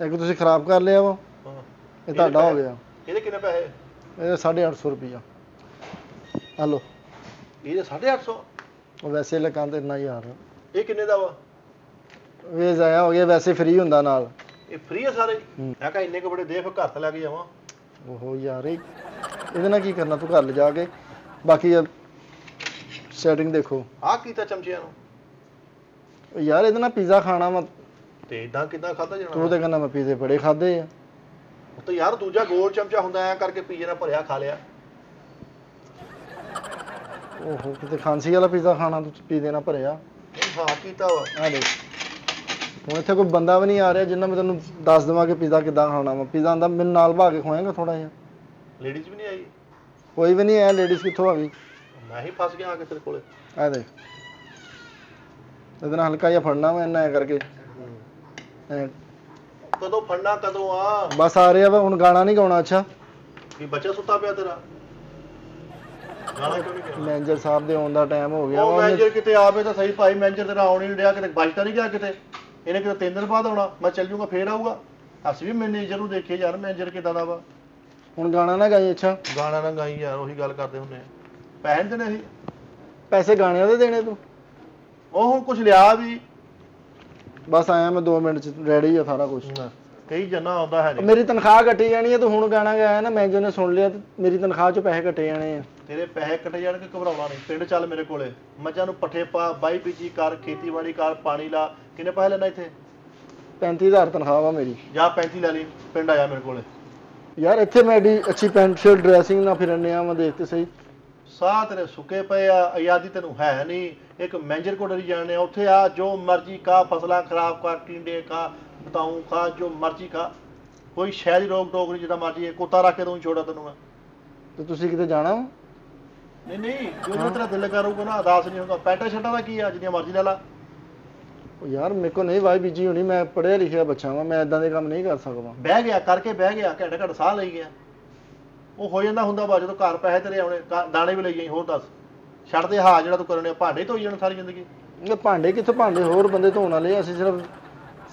ਇੱਕ ਤੁਸੀਂ ਖਰਾਬ ਕਰ ਲਿਆ ਵਾ। ਹਾਂ। ਇਹ ਤੁਹਾਡਾ ਹੋ ਇਹਦੇ ਗਿਆ ਇਹਦੇ ਕਿੰਨੇ ਪੈਸੇ? ਇਹ 850 ਰੁਪਈਆ। ਹਲੋ। ਇਹਦੇ 850 ਉਹ ਵੈਸੇ ਲਕਾਂ ਤੇ ਇੰਨਾ ਯਾਰ। ਇਹ ਕਿੰਨੇ ਦਾ ਵਾ? ਵੇਜ਼ ਆਇਆ ਹੋ ਗਿਆ ਵੈਸੇ ਫ੍ਰੀ ਹੁੰਦਾ ਨਾਲ। ਇਹ ਫ੍ਰੀ ਆ ਸਾਰੇ। ਮੈਂ ਕਹਾ ਇੰਨੇ ਕੁ ਬੜੇ ਦੇ ਫਿਰ ਘਰ ਤੇ ਲੈ ਕੇ ਜਾਵਾਂ। ਓਹੋ ਯਾਰ ਇਹ ਇਹਦੇ ਨਾਲ ਕੀ ਕਰਨਾ ਤੂੰ ਘਰ ਲਿਜਾ ਕੇ। ਬਾਕੀ ਸੈਟਿੰਗ ਦੇਖੋ। ਆਹ ਕੀਤਾ ਚਮਚਿਆਂ ਨੂੰ? ਉਹ ਯਾਰ ਇਹਦੇ ਨਾਲ ਪੀਜ਼ਾ ਖਾਣਾ ਵਾ। ਤੇ ਇਦਾਂ ਕਿਦਾਂ ਖਾਦਾ ਤੂੰ ਜਾਣਾ? ਤੇ ਕਹਿੰਦਾ ਮੈਂ ਪੀਜ਼ੇ ਬੜੇ ਖਾਦੇ ਆ। ਉਹ ਤਾਂ ਯਾਰ ਦੂਜਾ ਗੋਲ ਚਮਚਾ ਹੁੰਦਾ ਐ ਕਰਕੇ ਪੀਜੇ ਨਾਲ ਭਰਿਆ ਖਾ ਲਿਆ। ਓਹੋ ਕਿਤੇ ਖਾਂਸੀ ਵਾਲਾ ਪੀਜ਼ਾ ਖਾਣਾ ਤੂੰ ਪੀਜ਼ੇ ਨਾਲ ਭਰਿਆ। ਹਾਂ ਕੀਤਾ ਵਾ। ਆ ਦੇਖ। ਹੁਣ ਇੱਥੇ ਕੋਈ ਬੰਦਾ ਵੀ ਨਹੀਂ ਆ ਰਿਹਾ ਜਿੰਨਾ ਮੈਂ ਤੈਨੂੰ ਦੱਸ ਦੇਵਾਂ ਕਿ ਪੀਜ਼ਾ ਕਿੱਦਾਂ ਖਾਣਾ ਵਾ। ਪੀਜ਼ਾ ਆਂਦਾ ਮੈਨੂੰ ਨਾਲ ਭਾ ਕੇ ਖਵਾਏਗਾ ਥੋੜਾ ਜਿਹਾ। ਲੇਡੀਜ਼ ਵੀ ਨਹੀਂ ਆਈ? ਕੋਈ ਵੀ ਨਹੀਂ ਆਇਆ ਲੇਡੀਜ਼ ਕਿੱਥੋਂ ਆ ਗਈ? ਮੈਂ ਹੀ ਫਸ ਗਿਆ ਆ ਕੇ ਤੇਰੇ ਕੋਲੇ। ਆ ਦੇਖ। ਇਹਦੇ ਨਾਲ ਹਲਕਾ ਜਿਹਾ ਫੜਨਾ ਵਾ ਇੰਨਾ ਐਂ ਕਰਕੇ। ਐਂ। ਕਦੋਂ ਫੜਨਾ ਕਦੋਂ ਆ? ਬਸ ਆ ਰਿਹਾ ਵਾ ਹੁਣ ਗਾਣਾ ਨਹੀਂ ਗਾਉਣਾ ਅੱਛਾ। ਵੀ ਬੱਚਾ ਸੁੱਤਾ ਪਿਆ ਤੇਰਾ? ਮੈਨੇਜਰ ਸਾਹਿਬ ਦੇ ਆਉਣ ਦਾ ਟਾਈਮ ਹੋ ਗਿਆ ਉਹ ਵਾ। ਮੈਨੇਜਰ ਕਿਤੇ ਆਵੇ ਤਾਂ ਸਹੀ ਭਾਈ ਮੈਨੇਜਰ ਤੇਰਾ ਆਉਣ ਹੀ ਨਹੀਂ ਰਿਹਾ ਕਿਤੇ ਬਚਦਾ ਨਹੀਂ ਗਿਆ ਕਿਤੇ। ਇਹਨੇ ਕਿਤੇ ਤਿੰਨ ਦਿਨ ਬਾਅਦ ਆਉਣਾ ਮੈਂ ਚੱਲ ਜੂਗਾ ਫੇਰ ਆਊਗਾ। ਅਸੀਂ ਵੀ ਮੈਨੇਜਰ ਨੂੰ ਦੇਖੇ ਯਾਰ ਮੈਨੇਜਰ ਕਿਦਾਂ ਦਾ ਵਾ। ਹੁਣ ਗਾਣਾ ਨਾ ਗਾਈ ਅੱਛਾ। ਗਾਣਾ ਨਾ ਗਾਈ ਯਾਰ ਉਹੀ ਗੱਲ ਕਰਦੇ ਹੁੰਦੇ ਆ। ਪੈਸੇ ਨੀ ਦੇਣੇ ਸੀ ਪੈਸੇ ਗਾਣਿਆਂ ਦੇ ਦੇਣੇ ਤੂੰ? ਉਹ ਹੁਣ ਕੁਝ ਲਿਆ ਵੀ। ਬਸ ਆਇਆ ਮੈਂ 2 ਮਿੰਟ ਚ ਰੈਡੀ ਆ ਸਾਰਾ ਕੁਝ ਕਈ ਜਨਾ ਆਉਂਦਾ ਹੈ ਨਹੀਂ। ਮੇਰੀ ਤਨਖਾਹ ਕੱਟੀ ਜਾਣੀ ਹੈ ਤੂੰ ਹੁਣ ਗਾਣਾ ਗਾਇਆ ਨਾ ਮੈਨੇਜਰ ਨੇ ਸੁਣ ਲਿਆ ਤੇ ਮੇਰੀ ਤਨਖਾਹ ਚੋਂ ਪੈਸੇ ਕੱਟੇ ਜਾਣੇ ਆ। ਤੇਰੇ ਪੈਸੇ ਕੱਟੇ ਜਾਣਗੇ ਘਬਰਾਉਣਾ ਨਹੀਂ। ਪਿੰਡ ਚੱਲ ਮੇਰੇ ਕੋਲੇ। ਮੱਝਾਂ ਨੂੰ ਪੱਠੇ ਪਾ ਬਾਈ ਬੀਜੀ ਕਰ ਖੇਤੀਬਾੜੀ ਕਰ ਪਾਣੀ ਲਾ। ਕਿੰਨੇ ਪੈਸੇ ਲੈਣਾ ਇੱਥੇ? 35000 ਤਨਖਾਹ ਵਾ ਮੇਰੀ। ਜਾਂ 35 ਲੈ ਲਈ। ਪਿੰਡ ਆਇਆ ਮੇਰੇ ਕੋਲੇ। ਯਾਰ ਇੱਥੇ ਮੈਂ ਐਡੀ ਅੱਛੀ ਪੈਂਟ ਸ਼ਰਟ ਡਰੈਸਿੰਗ ਨਾਲ ਫਿਰਨ ਡਿਆ ਮੈਂ ਦੇਖ ਤੇ ਸਹੀ। ਸਾਹ ਤੇਰੇ ਸੁੱਕੇ ਪਏ ਆ ਆਜ਼ਾਦੀ ਤੈਨੂੰ ਹੈ ਨਹੀਂ। ਇੱਕ ਮੈਨੇਜਰ ਕੋਲ ਡਰੀ ਜਾਣੇ ਆ ਉੱਥੇ ਆ ਜੋ ਮਰਜ਼ੀ ਖਾ ਫਸਲਾਂ ਖਰਾਬ ਕਰ ਟਿੰਡੇ ਖਾ ਬਤਾਉ ਖਾ ਜੋ ਮਰਜ਼ੀ ਖਾ। ਕੋਈ ਸ਼ਹਿਰ ਦੀ ਰੋਕ ਟੋਕ ਨਹੀਂ ਜਿੱਦਾਂ ਮਰਜ਼ੀ ਹੈ ਕੁੱਤਾ ਰੱਖ ਕੇ ਤੂੰ ਛੋੜਾ ਤੈਨੂੰ ਮੈਂ। ਤੇ ਤੁਸੀਂ ਕਿਤੇ ਜਾਣਾ ਵਾ? ਨਹੀਂ ਨਹੀਂ ਜੋ ਤੇਰਾ ਦਿਲ ਕਰੂਗਾ ਨਾ ਅਦਾਸ ਨਹੀਂ ਹੋਊਗਾ ਪੈਂਟਾਂ ਸ਼ਰਟਾਂ ਦਾ ਕੀ ਆ ਜਿੰਨੀਆਂ ਮਰਜ਼ੀ ਲੈ ਲਾ। ਉਹ ਯਾਰ ਮੇਰੇ ਕੋ ਨਹੀਂ ਵਾਈ ਬੀਜੀ ਹੋਣੀ ਮੈਂ ਪੜ੍ਹਿਆ ਲਿਖਿਆ ਬੱਚਾ ਵਾਂ ਮੈਂ ਇਦਾਂ ਦੇ ਕੰਮ ਨਹੀਂ ਕਰ ਸਕਦਾ। ਬਹਿ ਗਿਆ ਕਰਕੇ ਬਹਿ ਗਿਆ ਘੰਟੇ ਘੰਟ ਸਾਹ ਲਈ ਗਿਆ। ਉਹ ਹੋ ਜਾਂਦਾ ਹੁੰਦਾ ਵਾ ਜਦੋਂ ਘਰ ਪੈਸੇ ਤੇਰੇ ਆਉਣੇ ਘਰ ਦਾਣੇ ਵੀ ਲਈ ਜਾਈ ਹੋਰ ਦੱਸ। ਛੱਡ ਦੇ ਹਾਂ ਜਿਹੜਾ ਤੂੰ ਕਰਨੇ ਭਾਂਡੇ ਧੋਈ ਜਾਣ ਸਾਰੀ ਜ਼ਿੰਦਗੀ। ਇਹ ਭਾਂਡੇ ਕਿੱਥੋਂ ਭਾਂਡੇ ਹੋਰ ਬੰਦੇ ਧੋਣ ਵਾਲੇ ਆ, ਅਸੀਂ ਸਿਰਫ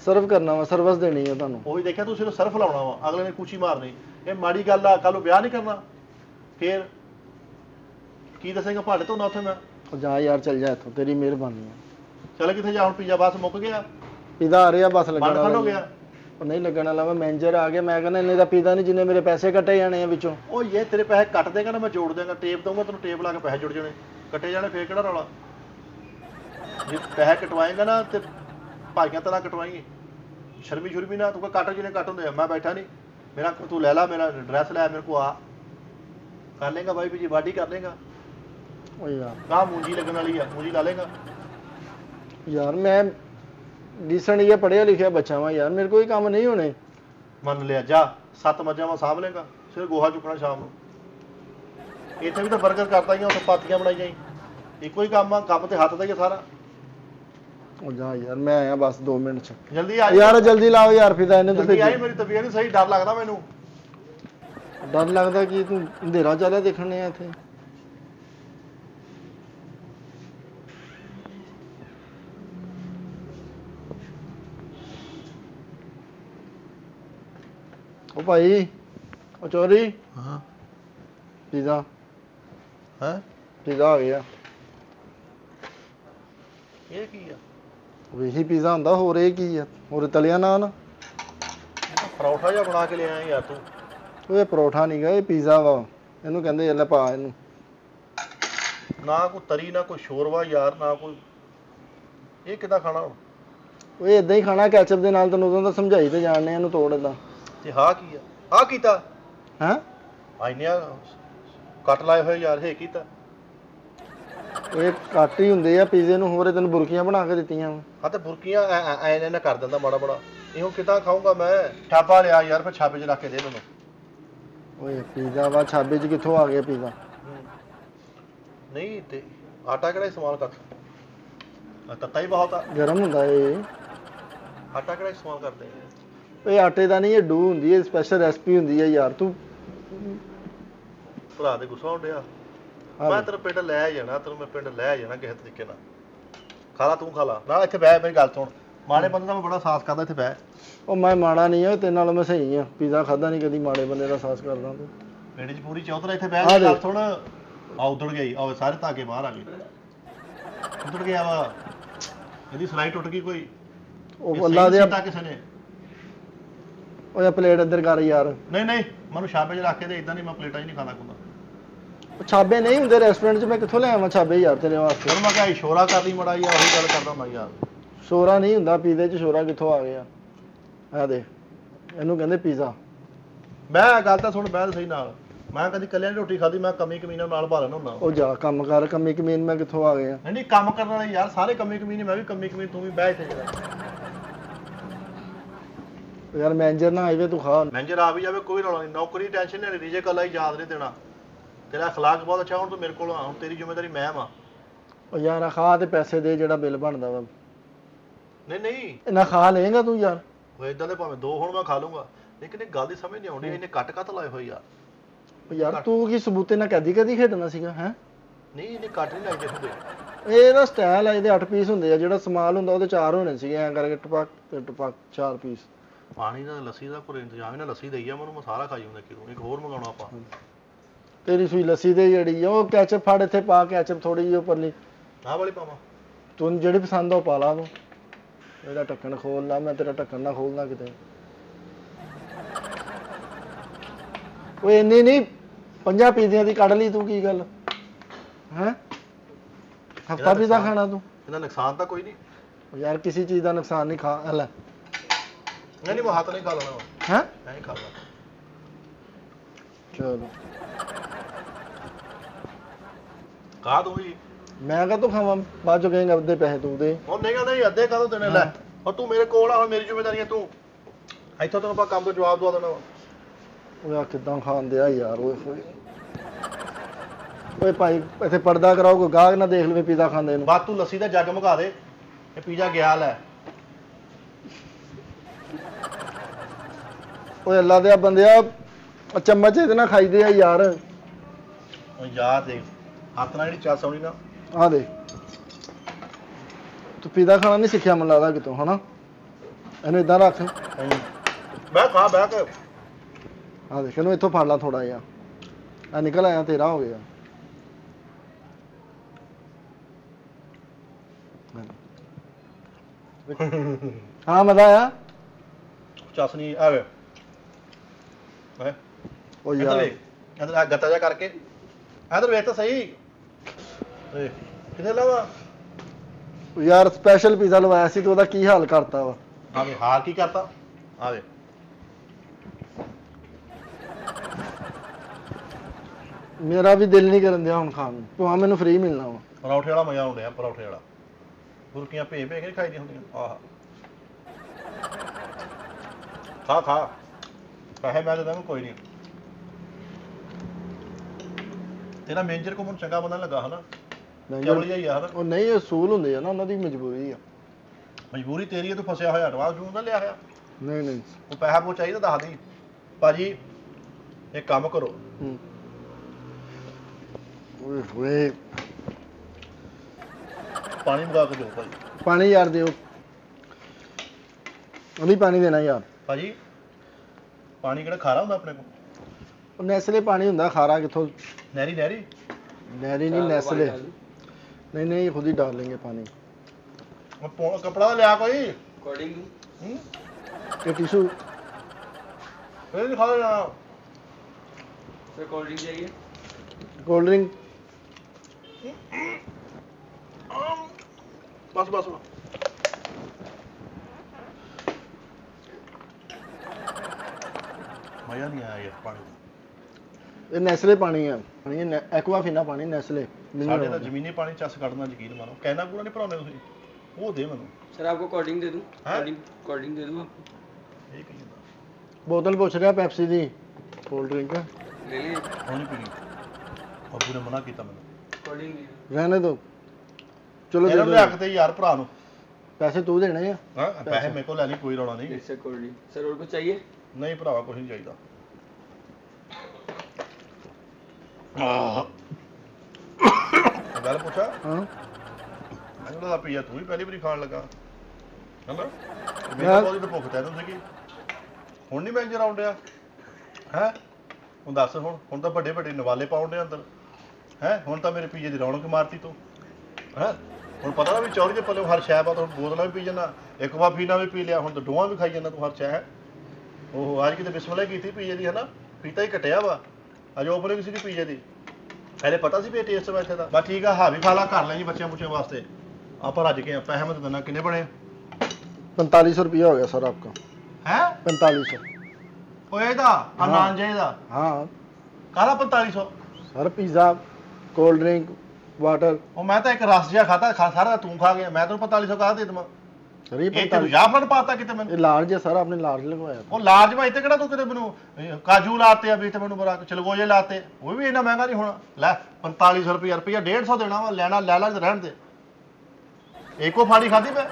ਸਰਵ ਕਰਨਾ ਵਾ ਸਰਵਿਸ ਦੇਣੀ ਆ ਤੁਹਾਨੂੰ। ਉਹੀ ਦੇਖਿਆ ਤੂੰ ਸਿਰਫ ਸਰਫ ਲਾਉਣਾ ਵਾ ਅਗਲੇ ਨੇ ਕੂਚੀ ਮਾਰਨੀ। ਇਹ ਮਾੜੀ ਗੱਲ ਆ ਕੱਲ ਨੂੰ ਵਿਆਹ ਨਹੀਂ ਕਰਨਾ। ਫੇਰ ਕੀ ਦੱਸੇਗਾ ਭਾਂਡੇ ਧੋਣਾ ਉੱਥੇ ਮੈਂ? ਉਹ ਜਾ ਯਾਰ ਚੱਲ ਜਾ ਇੱਥੋਂ ਤੇਰੀ ਮਿਹਰਬਾਨੀ ਆ। ਚੱਲ ਕਿੱਥੇ ਜਾ ਹੁਣ ਪੀਜ਼ਾ ਬਸ ਮੁੱਕ ਗਿਆ? ਪੀਜ਼ਾ ਆ ਰਿਹਾ ਬਸ ਲੱਗਣ ਬੰਦ ਖੰਡ ਵਾਲਾ ਹੋ। ਗਿਆ? ਉਹ ਨਹੀਂ ਲੱਗਣ ਵਾਲਾ ਵਾ ਮੈਨੇਜਰ ਆ ਗਿਆ ਮੈਂ ਕਹਿੰਦਾ ਇੰਨੇ ਦਾ ਪੀਜ਼ਾ ਨਹੀਂ ਜਿੰਨੇ ਮੇਰੇ ਪੈਸੇ ਕੱਟੇ ਜਾਣੇ ਆ ਵਿੱਚੋਂ। ਉਹ ਇਹ ਤੇਰੇ ਪੈਸੇ ਕੱਟ ਦੇਗਾ ਨਾ ਮੈਂ ਜੋੜ ਦੇਗਾ ਟੇਪ ਦਊਂਗਾ ਤੈਨੂੰ ਟੇਪ ਲਾ ਕੇ ਪੈਸੇ ਜੁੜ ਜਾਣੇ। ਕੱਟੇ ਜਾਣੇ ਫੇਰ ਕਿਹੜਾ ਰੌਲਾ? ਜੇ ਪੈਸੇ ਕਟਵਾਏਗਾ ਨਾ ਤੇ ਭਾਈਆਂ ਤਰ੍ਹਾਂ ਕਟਵਾਏਂਗੇ ਸ਼ਰਮੀ ਸ਼ੁਰਮੀ ਨਾ ਤੂੰ ਕਹ ਕੱਟ ਜਿਹਨੇ ਕੱਟ ਹੁੰਦੇ ਆ ਮੈਂ ਬੈਠਾ ਨਹੀਂ। ਮੇਰਾ ਤੂੰ ਲੈ ਲੈ ਮੇਰਾ ਐਡਰੈਸ ਲੈ ਮੇਰੇ ਕੋ ਆ। ਕਰ ਲੇਗਾ ਬਾਈ ਜੀ ਵਾਢੀ ਕਰ ਲੇਗਾ ਉਹ ਯਾਰ। ਕਾ ਮੂੰਜੀ ਲੱਗਣ ਵਾਲੀ ਆ ਮੂੰਜੀ ਲਾ ਲੇਗਾ ਯਾਰ ਮੈਂ ਡੀਸੈਂਟ ਜਿਹਾ ਪੜ੍ਹਿਆ ਲਿਖਿਆ ਬੱਚਾ ਵਾਂ ਯਾਰ ਮੇਰੇ ਕੋਈ ਕੰਮ ਨਹੀਂ ਹੋਣੇ। ਮੰਨ ਲਿਆ ਜਾ ਸੱਤ ਮੱਝਾਂ ਵਾ ਸਾਂਭ ਲੇਗਾ ਸਿਰ ਗੋਹਾ ਚੁੱਕਣਾ ਸ਼ਾਮ ਨੂੰ। ਇੱਥੇ ਵੀ ਤਾਂ 버ਗਰ ਕਰਦਾ ਹੀ ਉੱਥੇ ਪਾਤੀਆਂ ਬਣਾਈ ਜਾਈ ਇੱਕੋ ਹੀ ਕੰਮ ਆ ਕੰਮ ਤੇ ਹੱਥ ਦਾ ਹੀ ਆ ਸਾਰਾ। ਉਹ ਜਾ ਯਾਰ ਮੈਂ ਆਇਆ ਬਸ 2 ਮਿੰਟ ਚ। ਜਲਦੀ ਆ ਯਾਰ ਜਲਦੀ ਲਾਓ ਯਾਰ ਫਿਰ ਤਾਂ ਇਹਨੇ ਤਾਂ ਜਲਦੀ ਆਈ ਭੇਜੀ ਮੇਰੀ ਤਬੀਅਤ ਨਹੀਂ ਸਹੀ ਡਰ ਲੱਗਦਾ ਮੈਨੂੰ। ਡਰ ਲੱਗਦਾ ਕਿ ਤੂੰ ਅੰਧੇਰਾ ਚੱਲਿਆ ਦੇਖਣ ਆ ਇੱਥੇ। ਉਹ ਭਾਈ ਉਹ ਚੋਰੀ? ਹਾਂ। ਪੀਜ਼ਾ। ਹੈ? ਪੀਜ਼ਾ ਆ ਗਿਆ। ਇਹ ਕੀ ਆ? ਇਹੀ ਪੀਜ਼ਾ ਹੁੰਦਾ ਹੋਰ ਇਹ ਕੀ ਆ? ਹੋਰ ਤਲਿਆ ਨਾਨ ਇਹ ਤਾਂ ਪਰੌਠਾ ਜਿਹਾ ਬਣਾ ਕੇ ਲਿਆਇਆ ਯਾਰ ਤੂੰ। ਉਹ ਇਹ ਪਰੌਠਾ ਨਹੀਂ ਗਾ ਇਹ ਪੀਜ਼ਾ ਵਾ। ਇਹਨੂੰ ਕਹਿੰਦੇ ਲੈ ਪਾ ਇਹਨੂੰ। ਨਾ ਕੋਈ ਤਰੀ ਨਾ ਕੋਈ ਸ਼ੋਰਵਾ ਯਾਰ ਨਾ ਕੋਈ। ਇਹ ਕਿੱਦਾਂ ਖਾਣਾ ਹੁਣ? ਉਹ ਇਦਾਂ ਹੀ ਖਾਣਾ ਕੈਚਅਪ ਦੇ ਨਾਲ ਤੈਨੂੰ ਉਦੋਂ ਦਾ ਸਮਝਾਈ ਤੇ ਜਾਣਨੇ ਇਹਨੂੰ ਤੋੜ ਏਦਾਂ। ਤੇ ਹਾਂ ਕੀ ਆ? ਆ ਕੀਤਾ? ਹੈਂ? ਆਈਨੇ ਆ ਕੱਟ ਲਾਏ ਹੋਏ ਯਾਰ ਇਹ ਕੀਤਾ? ਇਹ ਘੱਟ ਹੀ ਹੁੰਦੇ ਆ ਪੀਜ਼ੇ ਨੂੰ ਹੋਰ ਤੈਨੂੰ ਬੁਰਕੀਆਂ ਬਣਾ ਕੇ ਦਿੱਤੀਆਂ ਵਾ। ਹਾਂ ਤੇ ਬੁਰਕੀਆਂ ਐ ਐ- ਐ ਨਾ ਕਰ ਦਿੰਦਾ ਮਾੜਾ ਬੜਾ ਇਹੋ ਕਿੱਦਾਂ ਖਾਊਂਗਾ ਮੈਂ? ਠਾਪਾ ਲਿਆ ਯਾਰ ਫਿਰ ਛਾਪੇ 'ਚ ਰੱਖ ਕੇ ਦੇ ਮੈਨੂੰ। ਓਏ ਪੀਜ਼ਾ ਵਾ ਛਾਬੇ 'ਚ ਕਿੱਥੋਂ ਆ ਗਿਆ ਪੀਜ਼ਾ? ਨਹੀਂ ਤੇ ਆਟਾ ਕਿਹੜਾ ਇਸਤੇਮਾਲ ਕਰ ਤੱਤਾ ਹੀ ਬਹੁਤ ਆ। ਗਰਮ ਹੁੰਦਾ ਇਹ। ਆਟਾ ਕਿਹੜਾ ਇਸਤੇਮਾਲ ਕਰਦੇ ਆ। ਇਹ ਆਟੇ ਦਾ ਨਹੀਂ ਇਹ ਡੂ ਹੁੰਦੀ ਹੈ ਸਪੈਸ਼ਲ ਰੈਸਪੀ ਹੁੰਦੀ ਹੈ ਯਾਰ ਤੂੰ ਭਰਾ ਦੇ ਗੁੱਸਾ ਹੁੰਦਿਆ ਆ ਮੈਂ। ਤੇਰੇ ਪਿੰਡ ਲੈ ਜਾਣਾ ਤੈਨੂੰ ਮੈਂ ਪਿੰਡ ਲੈ ਜਾਣਾ ਕਿਸੇ ਤਰੀਕੇ ਨਾਲ। ਖਾ ਲਾ ਤੂੰ ਖਾ ਲਾ। ਨਾ ਇੱਥੇ ਬਹਿ ਮੇਰੀ ਗੱਲ ਸੁਣ। ਮਾੜੇ ਬੰਦੇ ਦਾ ਮੈਂ ਬੜਾ ਸਾਥ ਕਰਦਾ ਇੱਥੇ ਬਹਿ। ਉਹ ਮੈਂ ਮਾੜਾ ਨਹੀਂ ਆ ਤੇਰੇ ਨਾਲ ਮੈਂ ਸਹੀ ਆ। ਪੀਜ਼ਾ ਖਾਦਾ ਨਹੀਂ ਕਦੀ ਮਾੜੇ ਬੰਦੇ ਦਾ ਸਾਹਸ ਕਰਦਾ ਤੂੰ। ਪਿੰਡ 'ਚ ਪੂਰੀ ਚੌਧਰਾ ਇੱਥੇ ਆ ਬਹਿ ਗੱਲ ਦੇਖ। ਸੁਣ। ਆ ਉਧੜ ਗਈ। ਆ ਸਾਰੇ ਧਾਗੇ ਬਾਹਰ ਆ ਗਏ। ਉਧੜ ਗਿਆ ਵਾ। ਇਹਦੀ ਸਲਾਈ ਟੁੱਟ ਗਈ ਕੋਈ? ਉਹ ਅੱਲਾ ਦੇ ਸੀਤਾ ਕਿਸੇ ਨੇ? ਓਏ ਪਲੇਟ ਇੱਧਰ ਕਰ ਯਾਰ। ਨਹੀਂ ਨਹੀਂ। ਮੈਨੂੰ ਛਾਪੇ 'ਚ ਰੱਖ ਕੇ ਦੇ। ਇਦਾਂ ਨਹੀਂ ਮੈਂ ਪਲੇਟਾਂ ਹੀ ਨਹੀਂ ਖਾਂਦਾ ਖੁੰਦਾ। ਛਾਬੇ ਨਹੀਂ ਹੁੰਦੇ ਰੈਸਟੋਰੈਂਟ 'ਚ ਮੈਂ ਕਿੱਥੋਂ ਲੈ ਆਵਾਂ ਛਾਬੇ ਯਾਰ ਤੇਰੇ ਵਾਸਤੇ? ਫਿਰ ਮੈਂ ਕਿਹਾ ਇਸ਼ੋਰਾ ਕਰ ਲਈ ਮੜਾ ਯਾਰ ਉਹੀ ਗੱਲ ਕਰਦਾ ਮੈਂ ਯਾਰ ਸ਼ੋਰਾ ਨਹੀਂ ਹੁੰਦਾ ਪੀਜ਼ੇ 'ਚ ਸ਼ੋਰਾ ਕਿੱਥੋਂ ਆ ਗਿਆ? ਆ ਦੇ ਇਹਨੂੰ ਕਹਿੰਦੇ ਪੀਜ਼ਾ। ਮੈਂ ਗੱਲ ਤਾਂ ਸੁਣ ਬਹਿ ਸਹੀ ਨਾਲ। ਮੈਂ ਕਦੀ ਕੱਲਿਆਂ ਰੋਟੀ ਖਾਦੀ ਮੈਂ ਕਮੀ ਕਮੀਨਾ ਨਾਲ ਪਾ ਲੈਣਾ ਹੁੰਦਾ। ਉਹ ਜਾ ਕੰਮ ਕਰ ਕੰਮੀ ਕਮੀਨ ਮੈਂ ਕਿੱਥੋਂ ਆ ਗਿਆ? ਨਹੀਂ ਨਹੀਂ ਕੰਮ ਕਰਨ ਵਾਲੇ ਯਾਰ ਸਾਰੇ ਕਮੀ ਕਮੀਨੇ ਮੈਂ ਵੀ ਕਮੀ ਕਮੀ ਤੂੰ ਵੀ ਬਹਿ ਇੱਥੇ ਜਰਾ। ਯਾਰ ਮੈਨੇਜਰ ਨਾ ਆਵੇ ਤੂੰ ਖਾ। ਮੈਨੇਜਰ ਆ ਵੀ ਜਾਵੇ ਕੋਈ ਰੌਲਾ ਨਹੀਂ ਨੌਕਰੀ ਟੈਨਸ਼ਨ ਨਹੀਂ ਰੀਜੇ ਕੱਲਾ ਹੀ ਯਾਦ ਨਹੀਂ ਦੇਣਾ। ਤੇਰਾ ਅਖਲਾਕ ਬਹੁਤ ਅੱਛਾ ਹੁਣ ਤੂੰ ਮੇਰੇ ਕੋਲ ਆ ਹੁਣ ਤੇਰੀ ਜ਼ਿੰਮੇਵਾਰੀ ਮੈਂ ਵਾਂ। ਉਹ ਯਾਰ ਖਾ ਤੇ ਪੈਸੇ ਦੇ ਜਿਹੜਾ ਬਿੱਲ ਬਣਦਾ ਵਾ। ਨਹੀਂ ਨਹੀਂ। ਇਹਨਾਂ ਖਾ ਲਏਗਾ ਤੂੰ ਯਾਰ? ਉਹ ਇਦਾਂ ਦੇ ਭਾਵੇਂ ਦੋ ਹੁਣ ਮੈਂ ਖਾ ਲੂੰਗਾ। ਲੇਕਿਨ ਇਹ ਗੱਲ ਦੀ ਸਮਝ ਨਹੀਂ ਆਉਂਦੀ ਇਹਨੇ ਕੱਟ ਕੱਟ ਲਾਏ ਹੋਏ ਯਾਰ? ਉਹ ਯਾਰ ਤੂੰ ਕੀ ਸਬੂਤੇ ਨਾਲ ਕਦੀ ਕਦੀ ਖੇਡਣਾ ਸੀਗਾ ਹੈ? ਨਹੀਂ ਇਹਨੇ ਕੱਟ ਨਹੀਂ ਲਾਈਦੇ ਹੁੰਦੇ ਇਹ ਇਹਦਾ ਸਟਾਈਲ ਆ ਇਹਦੇ 8 ਪੀਸ ਹੁੰਦੇ ਆ ਜਿਹੜਾ ਸਮਾਲ ਹੁੰਦਾ ਉਹਦੇ 4 ਹੋਣੇ ਸੀਗੇ ਐਂ ਕਰਕੇ ਟਪਕ ਟਪਕ 4 ਪੀਸ ਪਾਣੀ ਦਾ ਲੱਸੀ ਦਾ ਕੋਈ ਇੰਤਜ਼ਾਮ ਇਹਨਾਂ ਲੱਸੀ ਦਈ ਆ ਮੈਨੂੰ ਮੈਂ ਸਾਰਾ ਖਾਈ ਹੁੰਦਾ ਕਿਲੋ ਇੱਕ ਹੋਰ ਮੰਗਾਉਣਾ ਆਪਾਂ। ਤੇਰੀ ਸੂਈ ਲੱਸੀ ਦੇ ਜਿਹੜੀ ਆ, ਉਹ ਕੈਚਅਪ ਫੜ ਇੱਥੇ ਪਾ ਕੈਚਅਪ ਥੋੜੀ ਜਿਹੀ ਉੱਪਰਲੀ। ਆਹ ਵਾਲੀ ਪਾਵਾਂ। ਤੂੰ ਜਿਹੜੀ ਪਸੰਦ ਆ ਉਹ ਪਾ ਲਾ ਤੂੰ। ਇਹਦਾ ਢੱਕਣ ਖੋਲ ਲਾ ਮੈਂ ਤੇਰਾ ਢੱਕਣ ਨਾ ਖੋਲਣਾ ਕਿਤੇ। ਓਏ ਇੰਨੀ ਨਹੀਂ ਪੰਜਾਂ ਪੀਜ਼ਿਆਂ ਦੀ ਕੱਢ ਲਈ ਤੂੰ ਕੀ ਗੱਲ? ਹੈ? ਹਫਤਾ ਪੀਜ਼ਾ ਖਾਣਾ ਤੂੰ। ਇਹਦਾ ਨੁਕਸਾਨ ਤਾਂ ਕੋਈ ਨਹੀਂ ਉਹ ਯਾਰ ਕਿਸੇ ਚੀਜ਼ ਦਾ ਨੁਕਸਾਨ ਨਹੀਂ ਖਾ ਲੈ। ਨਹੀਂ ਨਹੀਂ ਮੈਂ ਹੱਥ ਨਹੀਂ ਖਾ ਲੈਣਾ ਹੈ? ਨਹੀਂ ਖਾਣਾ ਚਲੋ। ਕਾ ਦੋ ਜੀ ਮੈਂ ਕਾ ਤੂੰ ਖਾਵਾਂ ਬਾਅਦ ਚੋਂ ਕਹੇਂਗਾ ਅੱਧੇ ਪੈਸੇ ਤੂੰ ਦੇ। ਉਹ ਨਹੀਂ ਕਹਿੰਦਾ ਜੀ ਅੱਧੇ ਕਾਹਦੋਂ ਦੇਣੇ? ਲੈ ਉਹ ਤੂੰ ਮੇਰੇ ਕੋਲ ਆ ਹੁਣ ਮੇਰੀ ਜ਼ਿੰਮੇਵਾਰੀ ਹੈ ਤੂੰ। ਇੱਥੋਂ ਤੈਨੂੰ ਆਪਾਂ ਕੰਮ ਤੋਂ ਜਵਾਬ ਦਵਾ ਦੇਣਾ ਵਾ। ਓਏ ਆ ਕਿਦਾਂ ਖਾਂਦੇ ਆ ਯਾਰ ਓਏ ਹੋਏ। ਓਏ ਭਾਈ ਇੱਥੇ ਪਰਦਾ ਕਰਾਓ ਕੋਈ ਗਾਹਕ ਨਾ ਦੇਖ ਲਵੇ ਪੀਜ਼ਾ ਖਾਂਦੇ ਨੂੰ। ਬਾਤ ਤੂੰ ਲੱਸੀ ਦਾ ਜੱਗ ਮੁਕਾ ਦੇ ਇਹ ਪੀਜ਼ਾ ਗਿਆ ਲੈ। ਓਏ ਅੱਲਾ ਦੇ ਬੰਦਿਆ ਆਹ ਚਮਚ ਇਹਦੇ ਨਾਲ ਖਾਈਦੇ ਆ ਯਾਰ। ਉਹ ਯਾਰ ਦੇਖ। ਹੱਥ ਨਾਲ ਜਿਹੜੀ ਚੱਸ ਆਉਣੀ ਨਾ। ਆ ਦੇ ਤੂੰ ਪੀਜ਼ਾ ਖਾਣਾ ਨਹੀਂ ਸਿੱਖਿਆ ਮੈਨੂੰ ਲੱਗਦਾ ਕਿਤੋਂ ਹਨਾ? ਇਹਨੂੰ ਇਦਾਂ ਰੱਖ। ਮੈਂ ਖਾ ਬਹਿ ਕੇ। ਆ ਦੇਖ ਇਹਨੂੰ ਇੱਥੋਂ ਫੜ ਲਾ ਥੋੜਾ ਜਿਹਾ। ਆ ਨਿਕਲ ਆਇਆ ਤੇਰਾ ਹੋ ਗਿਆ। ਹਾਂ ਮਜ਼ਾ ਆਇਆ? ਚੱਸ ਨਹੀਂ ਆਵੇ ਹੈ? ਉਹ ਇਧਰ ਯਾਰ। ਵੇਖ ਇਧਰ ਆ ਗੱਤਾ ਜਾ ਕਰਕੇ। ਇਧਰ ਵੇਖ ਤਾਂ ਸਹੀ। ਏ ਕਿੱਥੇ ਲਾਵਾ? ਯਾਰ ਸਪੈਸ਼ਲ ਪੀਜ਼ਾ ਲਵਾਇਆ ਸੀ ਤੂੰ ਉਹਦਾ ਕੀ ਹਾਲ ਕਰਤਾ ਵਾ? ਆਵੇ ਹਾਰ ਕੀ ਕਰਤਾ? ਆਵੇ ਮੇਰਾ ਵੀ ਦਿਲ ਨਹੀਂ ਕਰਨ ਦਿਆ ਹੁਣ ਖਾਣ ਨੂੰ। ਤੂੰ ਆ ਮੈਨੂੰ ਫ੍ਰੀ ਮਿਲਣਾ ਵਾ। ਪਰੌਠੇ ਵਾਲਾ ਮਜ਼ਾ ਆਉਂਦਾ ਪਰੌਠੇ ਵਾਲਾ। ਬੁਰਕੀਆਂ ਭੇ ਭੇ ਕੇ ਨੀ ਖਾਈਦੀਆਂ ਹੁੰਦੀਆਂ। ਆਹ। ਖਾ ਖਾ। ਪੈਸੇ ਮੈਂ ਦੇ ਦਾਂਗਾ ਕੋਈ ਨਹੀਂ। ਤੇਰਾ ਮੈਨੇਜਰ ਕੋ ਮੈਨੂੰ ਚੰਗਾ ਬੰਦਾ ਲੱਗਾ ਹਨਾ? ਚਵਲੀ ਉਹ ਨਹੀਂ ਇਹ ਅਸੂਲ ਹੁੰਦੇ ਆ ਨਾ ਉਹਨਾਂ ਦੀ ਮਜਬੂਰੀ ਆ। ਮਜਬੂਰੀ ਤੇਰੀ ਹੈ ਤੂੰ ਫਸਿਆ ਹੋਇਆ ਐਡਵਾਂਸ ਜੂਨ ਦਾ ਲਿਆ ਹੋਇਆ। ਨਹੀਂ ਨਹੀਂ। ਉਹ ਪੈਸਾ ਕੋ ਚਾਹੀਦਾ ਦੱਸ ਦੀ ਭਾਜੀ ਇੱਕ ਕੰਮ ਕਰੋ। ਹੂੰ। ਓਏ ਹੋਏ। ਪਾਣੀ ਮੰਗਾ ਕੇ ਦਿਓ ਭਾਜੀ। ਪਾਣੀ ਯਾਰ ਦਿਓ। ਉਹ ਨਹੀਂ ਪਾਣੀ ਦੇਣਾ ਯਾਰ। ਭਾਜੀ ਪਾਣੀ ਕਿਹੜਾ ਖਾਰਾ ਹੁੰਦਾ ਆਪਣੇ ਕੋਲ? ਉਹ ਨੈਸਲੇ ਪਾਣੀ ਹੁੰਦਾ ਖਾਰਾ ਕਿੱਥੋਂ? ਨਹਿਰੀ ਨਹਿਰੀ? ਨਹਿਰੀ ਨਹੀਂ ਨੈਸਲੇ। ਨਹੀਂ ਨਹੀਂ ਖੁਦ ਹੀ डाल लेंगे पानी ਉਹ ਪੋ- ਕੱਪੜਾ ਤਾਂ ਲਿਆ ਕੋਈ अकॉर्डिंग ਹੂੰ ये टिश्यू ਇਹ ਨਹੀਂ ਖਾ ਲੈਣਾ सर कोल्ड ड्रिंक चाहिए कोल्ड ड्रिंक ਬਸ ਬਸ ਮਜ਼ਾ ਨਹੀਂ ਆਇਆ ਯਾਰ ਪਾਣੀ ਦਾ। ये नेस्ले पानी है पानी है एक्वा फिना पानी नेस्ले ਸਾਡੇ ਤਾਂ ਜ਼ਮੀਨੀ ਪਾਣੀ ਚੱਸ ਕੱਢਣਾ ਯਕੀਨ ਮੰਨੋ ਕਹਿਣਾ ਪੂਰਾ ਨਹੀਂ ਭਰਾਉਂਦੇ ਤੁਸੀਂ ਉਹ ਦੇ ਮੈਨੂੰ सर आपको कोल्ड ड्रिंक दे दूं हाँ? कोल्ड ड्रिंक कोल्ड ड्रिंक दे दूं आपको ਇਹ ਕਹੀ ਜਾਂਦਾ बोतल पूछ रहा पेप्सी दी कोल्ड ड्रिंक ले लें ਹੁਣ ਨਹੀਂ पीनी ਬਾਪੂ ਨੇ ਮਨਾ ਕੀਤਾ ਮੈਨੂੰ कोल्ड ड्रिंक दे रहने दो चलो दे ਇਹਨਾਂ ਨੂੰ दो ਲਿਆ ਕੇ ਦੇ ਯਾਰ ਭਰਾ ਨੂੰ पैसे तू देने हैं ਹਾਂ ਪੈਸੇ ਮੇਰੇ ਕੋਲ ਲੈ ਲਈ ਕੋਈ ਰੌਲਾ ਨਹੀਂ फिर से कोल्ड ड्रिंक सर और कुछ चाहिए ਨਹੀਂ ਭਰਾਵਾ ਕੁਝ ਨਹੀਂ ਚਾਹੀਦਾ ਗੱਲ ਪੁੱਛਾ? हाँ ਮੈਨੂੰ ਤਾਂ ਪੀਆ ਤੂੰ ਵੀ ਪਹਿਲੀ ਵਾਰੀ ਖਾਣ ਲੱਗਾ। ਹਨਾ? ਬਹੁਤ ਭੁੱਖ ਤੈਨੂੰ ਸੀਗੀ। ਹੁਣ ਨਹੀਂ ਮੈਂਜਰ ਆਉਂਦਿਆ ਹੈ? ਹੁਣ ਦੱਸ ਹੁਣ ਹੁਣ ਤਾਂ ਵੱਡੇ ਵੱਡੇ ਨਵਾਲੇ ਪਾਉਂਦੇ ਅੰਦਰ। ਹੈ? ਹੁਣ ਤਾਂ ਮੇਰੇ ਪੀਜੇ ਦੀ ਰੌਣਕ ਮਾਰਤੀ ਤੂੰ। ਹੈ? ਹੁਣ ਪਤਾ ਨਾ ਵੀ ਚੌਰੀ ਦੇ ਪੱਲੇ ਹਰ ਸ਼ੈ ਪਾ ਤੂੰ ਬੋਤਲਾਂ ਵੀ ਪੀ ਜਾਂਦਾ। ਇੱਕ ਵਾਰ ਪੀਣਾ ਵੀ ਪੀ ਲਿਆ ਹੁਣ ਤਾਂ ਦੋਵਾਂ ਵੀ ਖਾਈ ਜਾਂਦਾ ਤੂੰ ਹਰ ਸ਼ੈ ਉਹ ਅੱਜ ਕਿਤੇ ਬਿਸਮਿਲ੍ਲਾ ਕੀਤੀ ਪੀਜੇ ਦੀ ਹਨਾ? ਪੀਤਾ ਹੀ ਘਟਿਆ ਵਾ। ਅੱਜ ਓਪਨਿੰਗ ਸੀ ਪੀਜੇ ਦੀ ਪਹਿਲੇ ਪਤਾ ਸੀ ਵੀ ਇਹ ਟੇਸਟ ਵਾ ਇੱਥੇ ਦਾ ਬਸ ਠੀਕ ਆ ਹਾਂ ਵੀ ਖਾ ਲਾ ਕਰ ਲੈ ਜੀ ਬੱਚਿਆਂ ਬੁੱਚਿਆਂ ਵਾਸਤੇ ਆਪਾਂ ਰੱਜ ਕੇ ਆ ਪੈਸੇ ਮੈਂ ਦਿੰਦਾ ਕਿੰਨੇ ਬਣੇ पैंतालीस सौ रुपया हो गया सर आपका ਹੈ पैंतालीस सौ ਓਏ ਇਹਦਾ ਅਨਾਨ ਜਾਇਦਾ हाँ ਕਾਹਦਾ 4500 sir pizza cold drink water ਉਹ ਮੈਂ ਤਾਂ ਇੱਕ ਰਸ ਜਿਹਾ ਖਾਦਾ ਖਾ ਸਾਰਾ ਤੂੰ ਖਾ ਗਿਆ ਮੈਂ ਤੈਨੂੰ 4500 ਕਾਹਦਾ ਦੇ ਦਵਾਂ सर ये ਇਹ ਤੈਨੂੰ पैंतालीस ਜਾਫਰ ਪਾਤਾ ਕਿਤੇ ਮੈਨੂੰ ये लार्ज है सर आपने लार्ज लगवाया था ਉਹ ਲਾਰਜ ਭਾਈ ਤੇ ਕਿਹੜਾ ਤੂੰ ਕਿਤੇ ਮੈਨੂੰ ਇਹ, ਕਾਜੂ ਲਾਤੇ ਆ ਵੀ ਤੇ ਮੈਨੂੰ ਬਰਾ ਚਲਗੋਜੇ ਲਾਤੇ ਉਹ ਵੀ ਇੰਨਾ ਮਹਿੰਗਾ ਨਹੀਂ ਹੋਣਾ ਲੈ 4500 ਰੁਪਏ ਰੁਪਇਆ 150 ਦੇਣਾ ਵਾ ਲੈਣਾ ਲੈ ਲੈ ਤੇ ਰਹਿਣ ਦੇ ਏਕੋ ਫਾੜੀ ਖਾਦੀ ਮੈਂ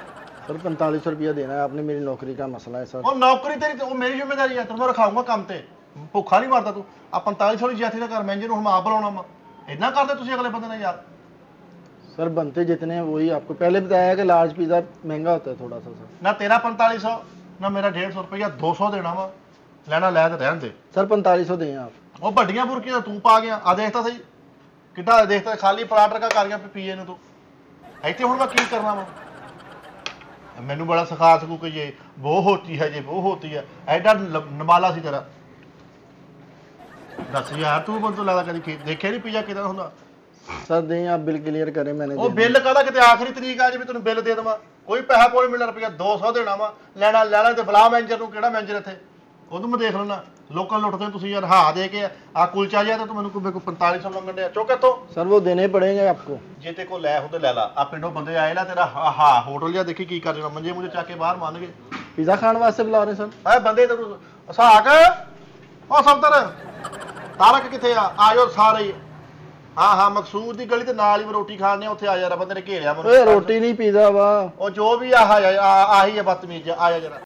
सर पैंतालीस सौ रुपया देना है आपने मेरी नौकरी का मसला है सर ਉਹ ਨੌਕਰੀ ਤੇਰੀ ਤੇ ਉਹ ਮੇਰੀ ਜ਼ਿੰਮੇਵਾਰੀ ਆ ਤੈਨੂੰ ਮੈਂ ਰਖਾਊਂਗਾ ਕੰਮ ਤੇ ਭੁੱਖਾ ਨਹੀਂ ਮਰਦਾ ਤੂੰ ਆ 4500 ਵਾਲੀ ਜਾਤੀ ਦਾ ਘਰ ਮੈਨੇਜਰ ਨੂੰ ਹੁਣ ਮੈਂ ਆਪ ਬੁਲਾਉਣਾ ਵਾ ਇੰਨਾ ਕਰਦੇ ਤੁਸੀਂ ਅਗਲੇ ਬੰਦੇ ਨਾਲ ਯਾਰ सर बनते जितने हैं वही आपको पहले बताया कि लार्ज पिज़्ज़ा महंगा होता है थोड़ा सा सर ਨਾ ਤੇਰਾ 4500 ਨਾ ਮੇਰਾ 150 ਰੁਪਇਆ 200 ਦੇਣਾ ਵਾ ਲੈਣਾ ਲੈ ਤੇ ਰਹਿਣ ਦੇ सर पैंतालीस सौ दें आप ਉਹ ਵੱਡੀਆਂ ਬੁਰਕੀਆਂ ਤੂੰ ਪਾ ਗਿਆ ਆ ਦੇਖ ਤਾਂ ਸਹੀ ਕਿੱਡਾ ਦੇਖ ਤਾਂ ਖਾਲੀ ਪਲਾਟ ਰਕਾ ਕਰ ਗਿਆ ਪੀਏ ਨੂੰ ਤੂੰ ਇੱਥੇ ਹੁਣ ਮੈਂ ਕੀ ਕਰਨਾ ਵਾ ਮੈਨੂੰ ਬੜਾ ਸਿਖਾ ਸਕੂ ਕਿ ਇਹ ਉਹ ਹੋਤੀ ਹੈ ਜੇ ਉਹ ਹੋਤੀ ਹੈ ਐਡਾ ਲ- ਨਮਾਲਾ ਸੀ ਤੇਰਾ ਦੱਸ ਯਾਰ ਤੂੰ ਬੰਦੋ ਲੱਗਦਾ ਕਦੀ ਖੇ- ਦੇਖਿਆ ਨਹੀਂ ਪੀਜਾ ਕਿਦਾਂ ਹੁੰਦਾ ਸਰ ਦੇ ਆਪ ਬਿਲ ਕਲੀਅਰ ਕਰੇ ਮੈਨੇ ਉਹ ਬਿੱਲ ਕਾਹਦਾ ਕਿਤੇ ਆਖਰੀ ਤਰੀਕ ਆ ਜੇ ਤੈਨੂੰ ਬਿੱਲ ਦੇ ਦੇਵਾਂ? ਕੋਈ ਪੈਸਾ ਕੋਲ ਮਿਲਣਾ ਰੁਪਇਆ 200 ਦੇਣਾ ਵਾ। ਲੈਣਾ ਲੈਣਾ ਤੇ ਫਲਾ ਮੈਨੇਜਰ ਨੂੰ ਕਿਹੜਾ ਮੈਨੇਜਰ ਇੱਥੇ? ਉਹਨੂੰ ਮੈਂ ਦੇਖ ਲੈਣਾ ਲੋਕਾਂ ਲੁੱਟਦੇ ਤੁਸੀਂ ਯਾਰ ਹਾਂ ਦੇ ਕੇ ਆ। ਕੁਲਚਾ ਜਿਆ ਤਾਂ ਤੂੰ ਮੈਨੂੰ ਕੋਈ 4500 ਮੰਗਣ ਡਿਆ। ਚੁੱਕ ਇੱਥੋਂ। ਸਰ ਉਹ ਦੇਣੇ ਪੜੇਗੇ ਆਪਕੋ। ਜੇ ਤੇ ਕੋ ਲੈ ਹੁੰਦੇ ਲੈ ਲਾ। ਆ ਪਿੰਡੋਂ ਬੰਦੇ ਆਏ ਨਾ ਤੇਰਾ ਹਾ- ਹਾ ਹੋਟਲ ਜਿਆ ਦੇਖੀ ਕੀ ਕਰ ਜਣਾ। ਮੰਜੇ ਮੁੰਜੇ ਚੱਕ ਕੇ ਬਾਹਰ ਮੰਨਗੇ ਪੀਜ਼ਾ ਖਾਣ ਵਾਸਤੇ ਬੁਲਾ ਰਹੇ ਸਰ। ਐ ਬੰਦੇ ਤੈਨੂੰ ਸਾਕ ਉਹ ਸਬਤਰ ਤਾਰਕ ਕਿੱਥੇ ਆ? ਆਇਓ ਸਾਰੇ। ਹਾਂ ਹਾਂ ਮਕਸੂਦ ਦੀ ਗਲੀ ਤੇ ਨਾਲ ਹੀ ਰੋਟੀ ਖਾਣੇ ਉੱਥੇ ਆ ਯਾਰ ਬੰਦੇ ਨੇ ਘੇਰਿਆ ਮੈਨੂੰ। ਓਏ ਰੋਟੀ ਨਹੀਂ ਪੀਦਾ ਵਾ। ਉਹ ਜੋ ਵੀ ਆਹ ਆ- ਆ- ਆਹੀ ਬਦਤਮੀਜ਼ ਆ ਜਾ ਜਰਾ।